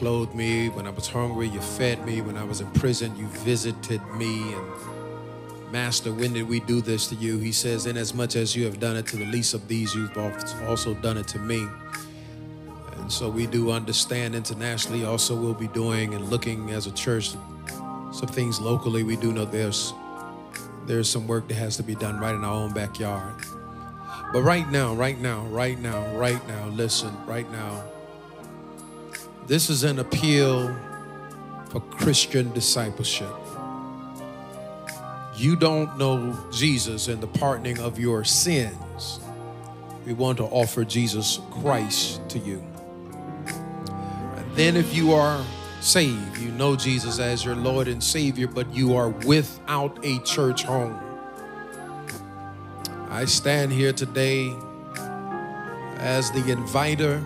clothed me. When I was hungry, you fed me. When I was in prison, you visited me. And Master, when did we do this to you? He says, Inasmuch as you have done it to the least of these, you've also done it to me. And so we do understand internationally, also we'll be doing and looking as a church some things locally. We do know there's there's some work that has to be done right in our own backyard. But right now, right now, right now, right now, listen, right now, this is an appeal for Christian discipleship. You don't know Jesus and the pardoning of your sins. We want to offer Jesus Christ to you. And then, if you are saved, you know Jesus as your Lord and Savior, but you are without a church home. I stand here today as the inviter,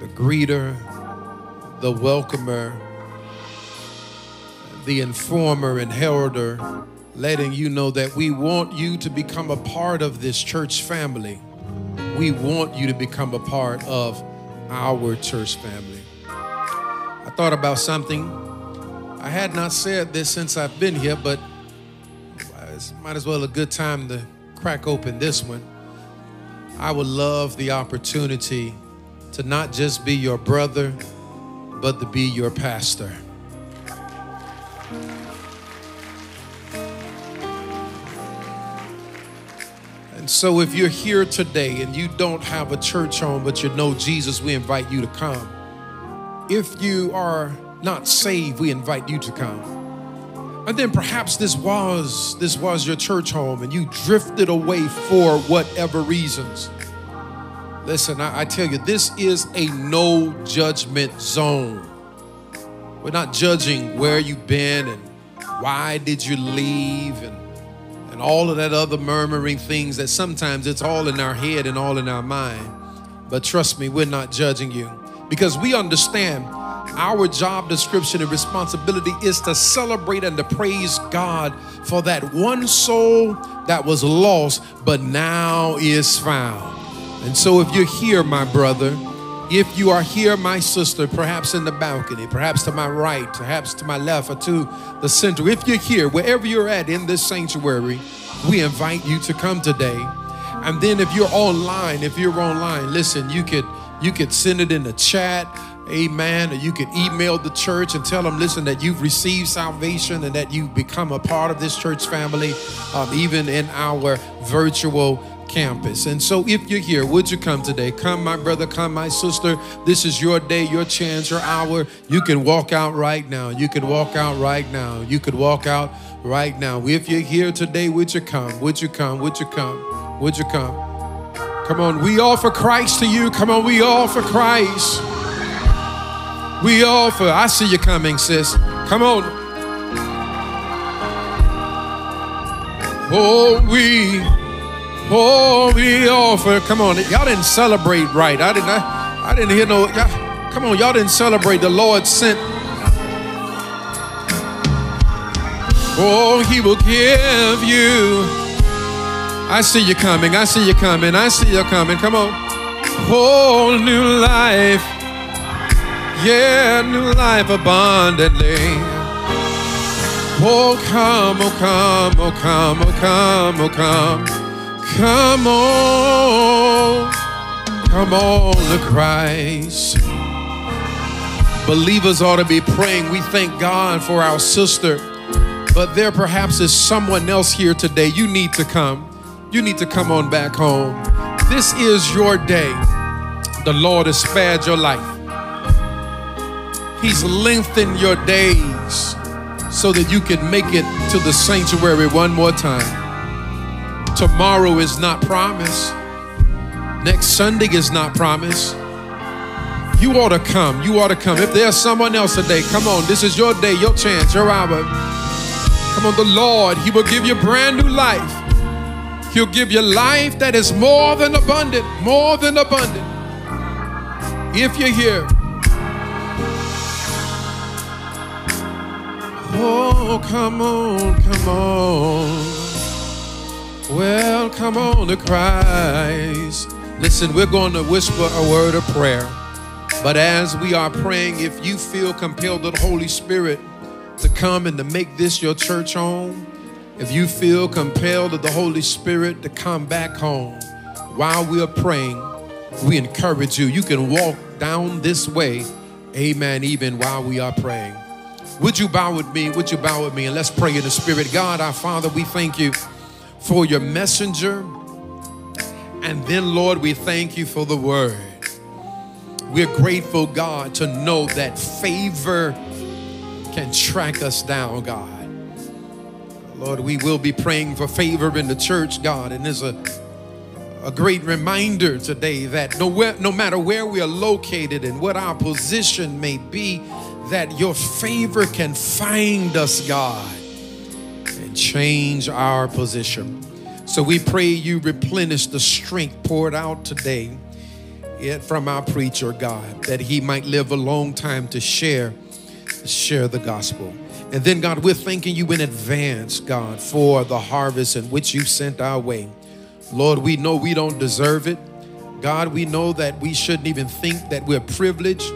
the greeter, the welcomer, the informer and heralder, letting you know that we want you to become a part of this church family. We want you to become a part of our church family. I thought about something. I had not said this since I've been here, but it's might as well a good time to crack open this one. I would love the opportunity to not just be your brother, but to be your pastor. And so, if you're here today and you don't have a church home, but you know Jesus, we invite you to come. If you are not saved, we invite you to come. And then perhaps this was this was your church home and you drifted away for whatever reasons. Listen, I, I tell you, this is a no judgment zone. We're not judging where you've been and why did you leave and and all of that other murmuring things that sometimes it's all in our head and all in our mind. But trust me, we're not judging you because we understand our job description and responsibility is to celebrate and to praise God for that one soul that was lost but now is found. And so if you're here, my brother, If you are here, my sister, perhaps in the balcony, perhaps to my right, perhaps to my left, or to the center, if you're here, wherever you're at in this sanctuary, we invite you to come today. And then if you're online, if you're online, listen, you could you could send it in the chat. Amen. Or you could email the church and tell them, listen, that you've received salvation and that you've become a part of this church family, um, even in our virtual campus. And so if you're here, would you come today? Come, my brother, come, my sister. This is your day, your chance, your hour. You can walk out right now. You can walk out right now. You could walk out right now. If you're here today, would you come? Would you come? Would you come? Would you come? Come on, we offer Christ to you. Come on, we offer Christ. We offer. I see you coming, sis. Come on. Oh, we, oh, we offer. Come on, y'all didn't celebrate right. I didn't. I, I didn't hear no. Y'all, come on, y'all didn't celebrate. The Lord sent. Oh, He will give you. I see you coming. I see you coming. I see you coming. Come on. Whole new life. Yeah, new life abundantly. Oh, come, oh, come, oh, come, oh, come, oh, come. Come on. Come on to Christ. Believers ought to be praying. We thank God for our sister. But there perhaps is someone else here today. You need to come. You need to come on back home. This is your day. The Lord has spared your life. He's lengthened your days so that you can make it to the sanctuary one more time. Tomorrow is not promised. Next Sunday is not promised. You ought to come. You ought to come. If there's someone else today, come on. This is your day, your chance, your hour. Come on, the Lord, He will give you brand new life. He'll give you life that is more than abundant, more than abundant. If you're here, Oh, come on, come on. Well, come on to Christ. Listen, we're going to whisper a word of prayer. But as we are praying, if you feel compelled of the Holy Spirit to come and to make this your church home, if you feel compelled of the Holy Spirit to come back home while we are praying, we encourage you. You can walk down this way, amen, even while we are praying. Would you bow with me? Would you bow with me? And let's pray in the Spirit. God, our Father, we thank you for your messenger. And then, Lord, we thank you for the word. We're grateful, God, to know that favor can track us down, God. Lord, we will be praying for favor in the church, God. And there's a, a great reminder today that no, no matter where we are located and what our position may be, that your favor can find us, God, change our position. So we pray you replenish the strength poured out today from our preacher, God, that he might live a long time to share, share the gospel. And then, God, we're thanking you in advance, God, for the harvest in which you sent our way. Lord, we know we don't deserve it. God, we know that we shouldn't even think that we're privileged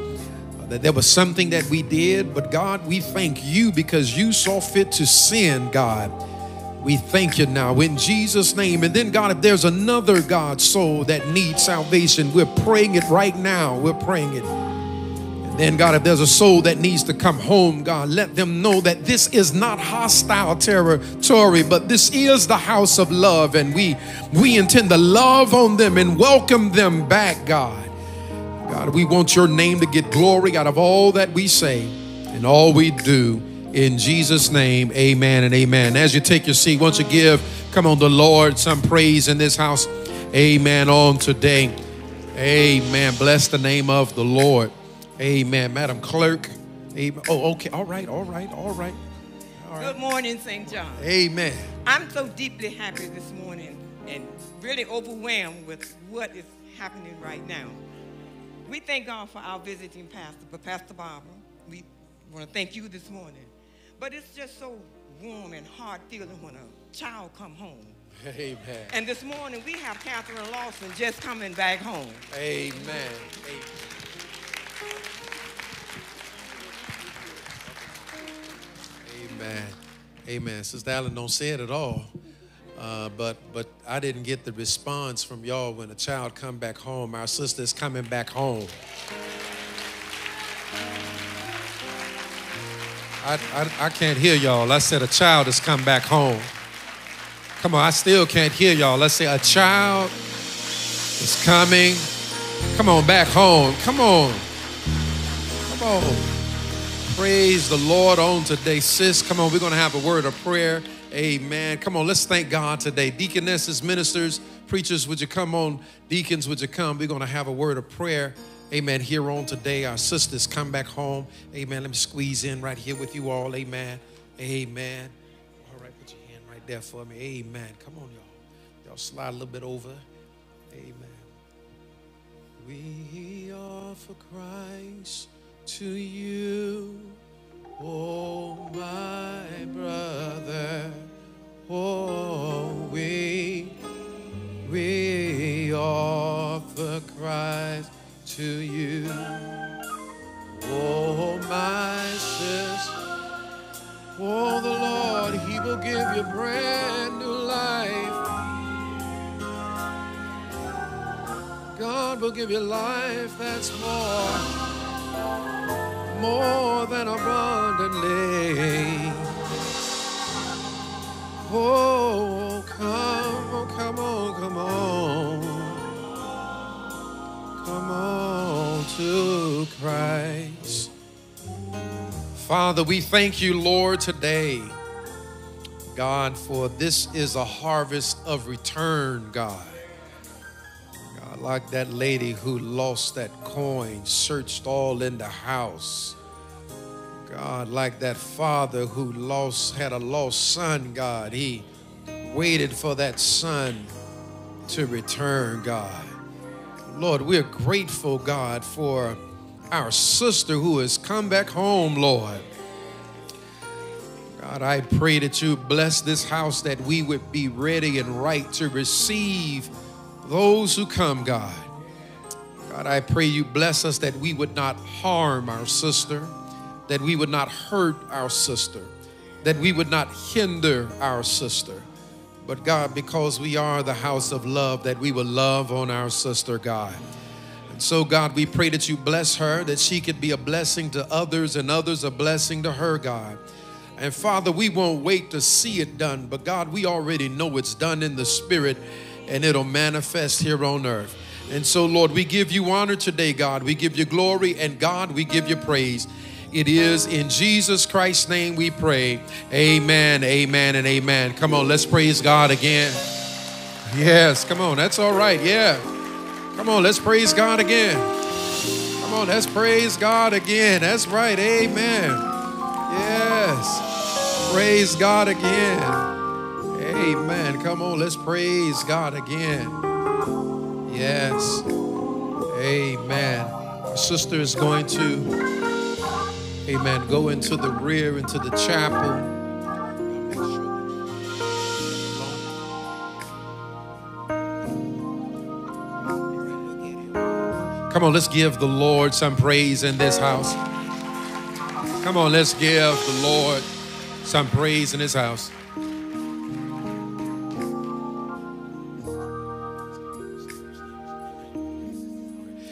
that there was something that we did, but God, we thank you because you saw fit to sin, God. We thank you now in Jesus' name. And then, God, if there's another God soul that needs salvation, we're praying it right now. We're praying it. And then, God, if there's a soul that needs to come home, God, let them know that this is not hostile territory, but this is the house of love. And we we intend to love on them and welcome them back, God. God, we want your name to get glory out of all that we say and all we do. In Jesus' name, amen and amen. As you take your seat, once you give, come on, the Lord, some praise in this house. Amen. On today. Amen. Bless the name of the Lord. Amen. Madam Clerk. Amen. Oh, okay. All right. All right. All right. All right. Good morning, St. John. Amen. I'm so deeply happy this morning and really overwhelmed with what is happening right now we thank God for our visiting pastor, but Pastor Barbara, we want to thank you this morning. But it's just so warm and hard feeling when a child come home. Amen. And this morning we have Catherine Lawson just coming back home. Amen. Amen. Amen. Amen. Sister Allen don't say it at all. Uh, but but I didn't get the response from y'all when a child come back home. Our sister is coming back home. I, I, I can't hear y'all. I said a child has come back home. Come on, I still can't hear y'all. Let's say a child is coming. Come on, back home. Come on. Come on. Praise the Lord on today, sis. Come on, we're going to have a word of prayer. Amen. Come on, let's thank God today. Deaconesses, ministers, preachers, would you come on? Deacons, would you come? We're going to have a word of prayer. Amen. Here on today, our sisters come back home. Amen. Let me squeeze in right here with you all. Amen. Amen. All right, put your hand right there for me. Amen. Come on, y'all. Y'all slide a little bit over. Amen. We offer Christ to you, oh my brother. Oh, we we offer Christ to you, oh my sis. Oh, the Lord, He will give you brand new life. God will give you life that's more, more than abundantly. Oh, come, oh, come on, come on. Come on to Christ. Father, we thank you, Lord, today. God, for this is a harvest of return, God. Like that lady who lost that coin, searched all in the house. God, like that father who lost had a lost son, God. He waited for that son to return, God. Lord, we're grateful, God, for our sister who has come back home, Lord. God, I pray that you bless this house, that we would be ready and right to receive those who come, God. God, I pray you bless us that we would not harm our sister, that we would not hurt our sister, that we would not hinder our sister. But God, because we are the house of love, that we will love on our sister, God. And so, God, we pray that you bless her, that she could be a blessing to others and others a blessing to her, God. And Father, we won't wait to see it done, but God, we already know it's done in the spirit and it'll manifest here on earth. And so, Lord, we give you honor today, God. We give you glory, and God, we give you praise. It is in Jesus Christ's name we pray. Amen, amen, and amen. Come on, let's praise God again. Yes, come on, that's all right. Yeah. Come on, let's praise God again. Come on, let's praise God again. That's right. Amen. Yes. Praise God again. Amen. Come on, let's praise God again. Yes. Amen. Our sister is going to, amen, go into the rear, into the chapel. Come on, let's give the Lord some praise in this house. Come on, let's give the Lord some praise in this house.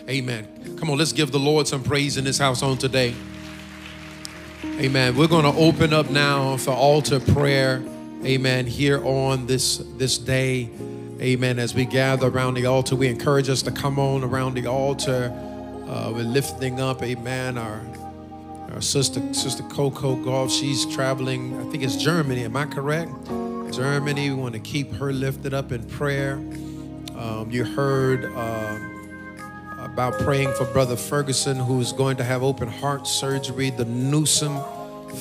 Amen. Come on, let's give the Lord some praise in this house on today. Amen. We're going to open up now for altar prayer. Amen. Here on this this day. Amen. As we gather around the altar, we encourage us to come on around the altar. Uh, we're lifting up, amen, our our sister, Sister Coco Golf. She's traveling, I think it's Germany. Am I correct? Germany. We want to keep her lifted up in prayer. Um, you heard uh, about praying for Brother Ferguson, who's going to have open heart surgery. The Newsom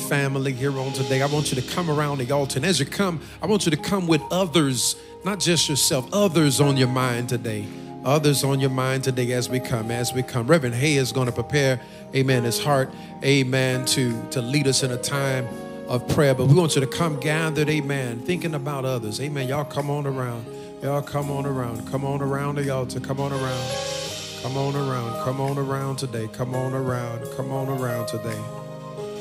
family here on today. I want you to come around the altar. And as you come, I want you to come with others, not just yourself, others on your mind today. Others on your mind today as we come, as we come. Reverend Hay is going to prepare, amen, his heart, amen, to, to lead us in a time of prayer. But we want you to come gathered, amen, thinking about others. Amen. Y'all come on around. Y'all come on around. Come on around the altar. Come on around. Come on around. Come on around today. Come on around. Come on around today.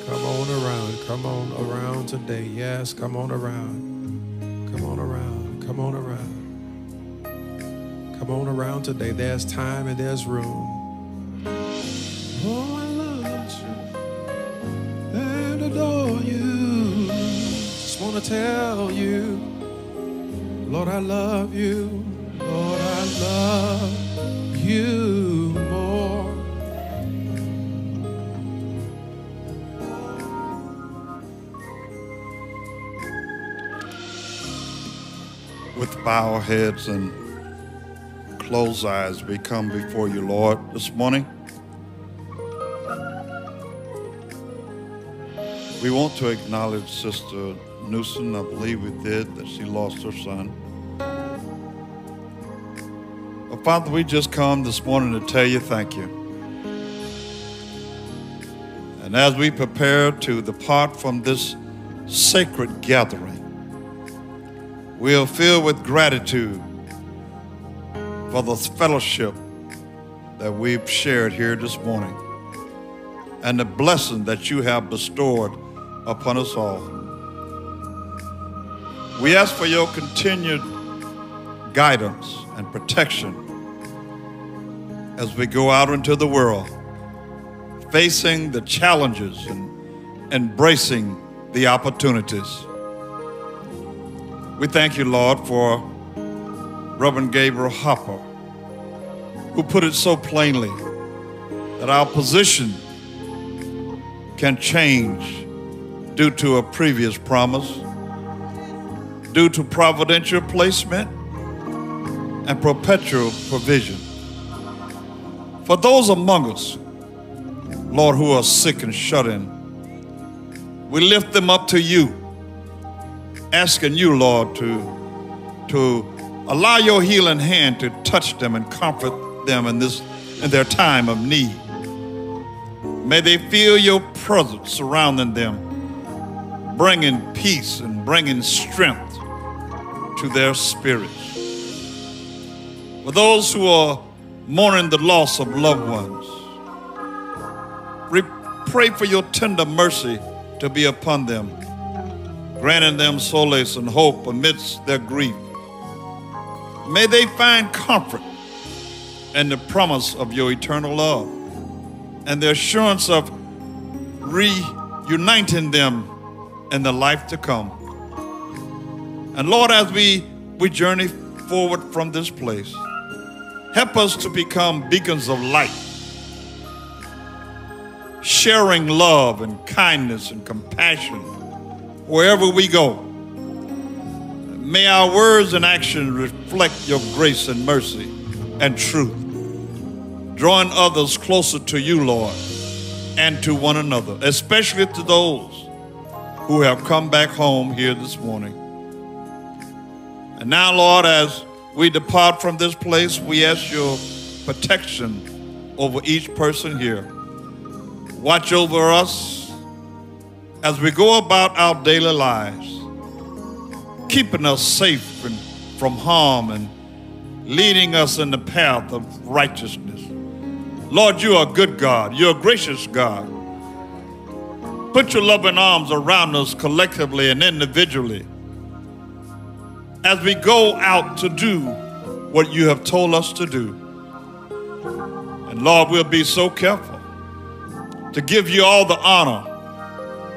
Come on around. Come on around today. Yes, come on around. Come on around. Come on around. Come on around today. There's time and there's room. Oh, I love you and adore you. Just want to tell you, Lord, I love you. Lord, I love you more. with bowed heads and closed eyes, we come before you, Lord, this morning. We want to acknowledge Sister Newsom. I believe we did that she lost her son. Father, we just come this morning to tell you thank you. And as we prepare to depart from this sacred gathering, we are filled with gratitude for the fellowship that we've shared here this morning and the blessing that you have bestowed upon us all. We ask for your continued guidance and protection as we go out into the world, facing the challenges and embracing the opportunities. We thank you, Lord, for Reverend Gabriel Harper, who put it so plainly that our position can change due to a previous promise, due to providential placement and perpetual provision. For those among us, Lord, who are sick and shut in, we lift them up to you asking you, Lord, to, to allow your healing hand to touch them and comfort them in, this, in their time of need. May they feel your presence surrounding them, bringing peace and bringing strength to their spirits. For those who are mourning the loss of loved ones, we pray for your tender mercy to be upon them granting them solace and hope amidst their grief. May they find comfort in the promise of your eternal love and the assurance of reuniting them in the life to come. And Lord, as we, we journey forward from this place, help us to become beacons of light, sharing love and kindness and compassion wherever we go. May our words and actions reflect your grace and mercy and truth, drawing others closer to you, Lord, and to one another, especially to those who have come back home here this morning. And now, Lord, as we depart from this place, we ask your protection over each person here. Watch over us as we go about our daily lives, keeping us safe and from harm and leading us in the path of righteousness. Lord, you are a good God. You're a gracious God. Put your loving arms around us collectively and individually as we go out to do what you have told us to do. And Lord, we'll be so careful to give you all the honor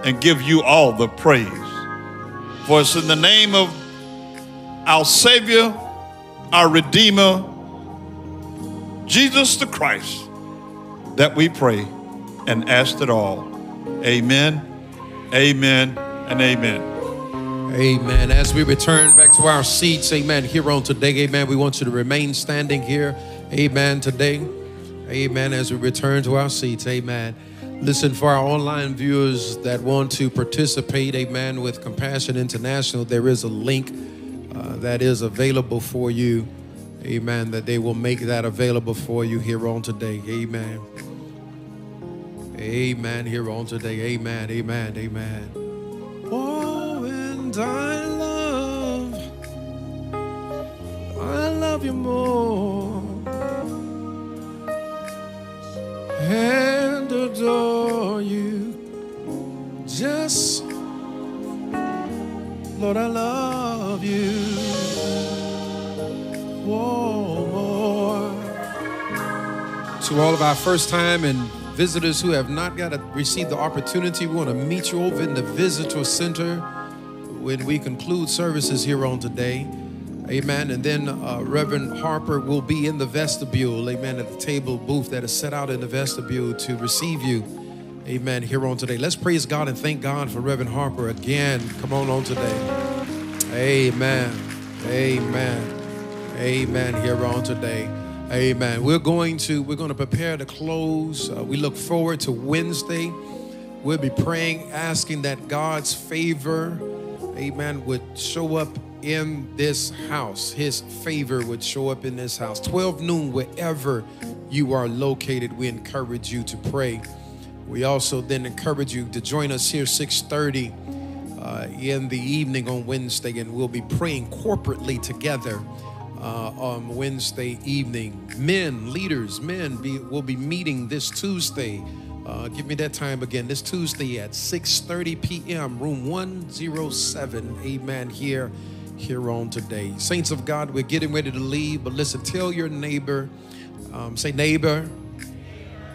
and give you all the praise. For it's in the name of our Savior, our Redeemer, Jesus the Christ, that we pray and ask it all. Amen, amen, and amen. Amen. As we return back to our seats, amen, here on today, amen, we want you to remain standing here, amen, today. Amen. As we return to our seats, amen. Listen, for our online viewers that want to participate, amen, with Compassion International, there is a link uh, that is available for you, amen, that they will make that available for you here on today, amen. Amen, here on today, amen, amen, amen. Oh, and I love you more and adore you. Just, Lord, I love you. One more. To all of our first time and visitors who have not got to receive the opportunity, we want to meet you over in the visitor center when we conclude services here on today. Amen. And then uh, Reverend Harper will be in the vestibule, amen, at the table booth that is set out in the vestibule to receive you, amen, here on today. Let's praise God and thank God for Reverend Harper again. Come on on today. Amen. Amen. Amen. Here on today. Amen. We're going to we're going to prepare to close. Uh, we look forward to Wednesday. We'll be praying, asking that God's favor, Amen, would show up in this house. His favor would show up in this house. 12 noon, wherever you are located, we encourage you to pray. We also then encourage you to join us here 6:30 uh, in the evening on Wednesday, and we'll be praying corporately together uh, on Wednesday evening. Men, leaders, men be, will be meeting this Tuesday. Uh, give me that time again. This Tuesday at 6:30 p.m. Room 107. Amen. Here, here on today. Saints of God, we're getting ready to leave, but listen. Tell your neighbor. Um, say neighbor.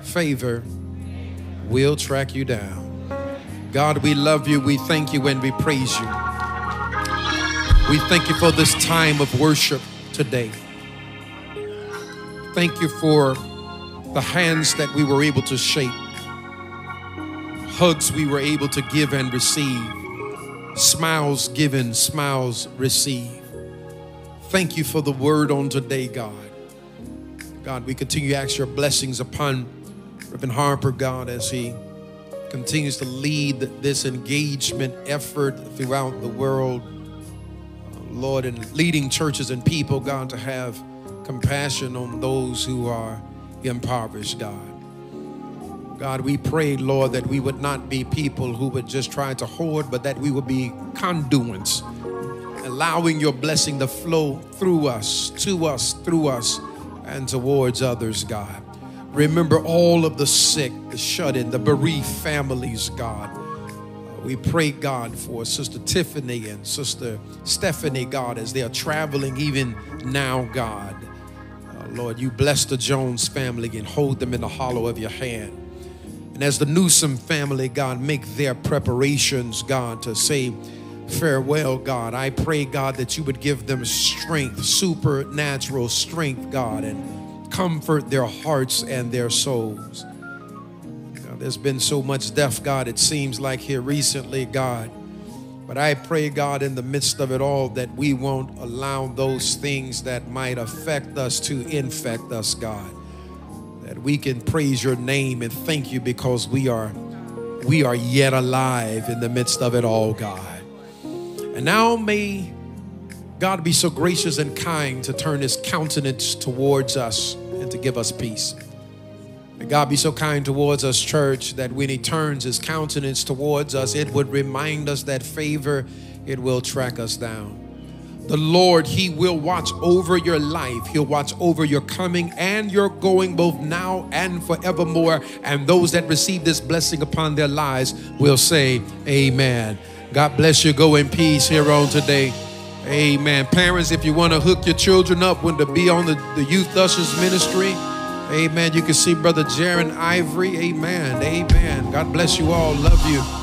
Favor we'll track you down. God, we love you. We thank you and we praise you. We thank you for this time of worship today. Thank you for the hands that we were able to shake, hugs we were able to give and receive, smiles given, smiles received. Thank you for the word on today, God. God, we continue to ask your blessings upon Reverend Harper, God, as he continues to lead this engagement effort throughout the world. Uh, Lord, and leading churches and people, God, to have compassion on those who are impoverished, God. God, we pray, Lord, that we would not be people who would just try to hoard, but that we would be conduits, allowing your blessing to flow through us, to us, through us, and towards others, God. Remember all of the sick, the shut in, the bereaved families, God. We pray, God, for Sister Tiffany and Sister Stephanie, God, as they are traveling even now, God. Uh, Lord, you bless the Jones family and hold them in the hollow of your hand. And as the Newsom family, God, make their preparations, God, to say farewell, God, I pray, God, that you would give them strength, supernatural strength, God, and comfort their hearts and their souls. God, there's been so much death, God, it seems like here recently, God. But I pray, God, in the midst of it all, that we won't allow those things that might affect us to infect us, God. That we can praise your name and thank you because we are we are yet alive in the midst of it all, God. And now may God be so gracious and kind to turn his countenance towards us and to give us peace. May God be so kind towards us, church, that when he turns his countenance towards us, it would remind us that favor, it will track us down. The Lord, He will watch over your life. He'll watch over your coming and your going, both now and forevermore. And those that receive this blessing upon their lives will say, Amen. God bless you. Go in peace here on today. Amen. Parents, if you want to hook your children up when to be on the, the youth ushers ministry, amen. You can see Brother Jaron Ivory. Amen. Amen. God bless you all. Love you.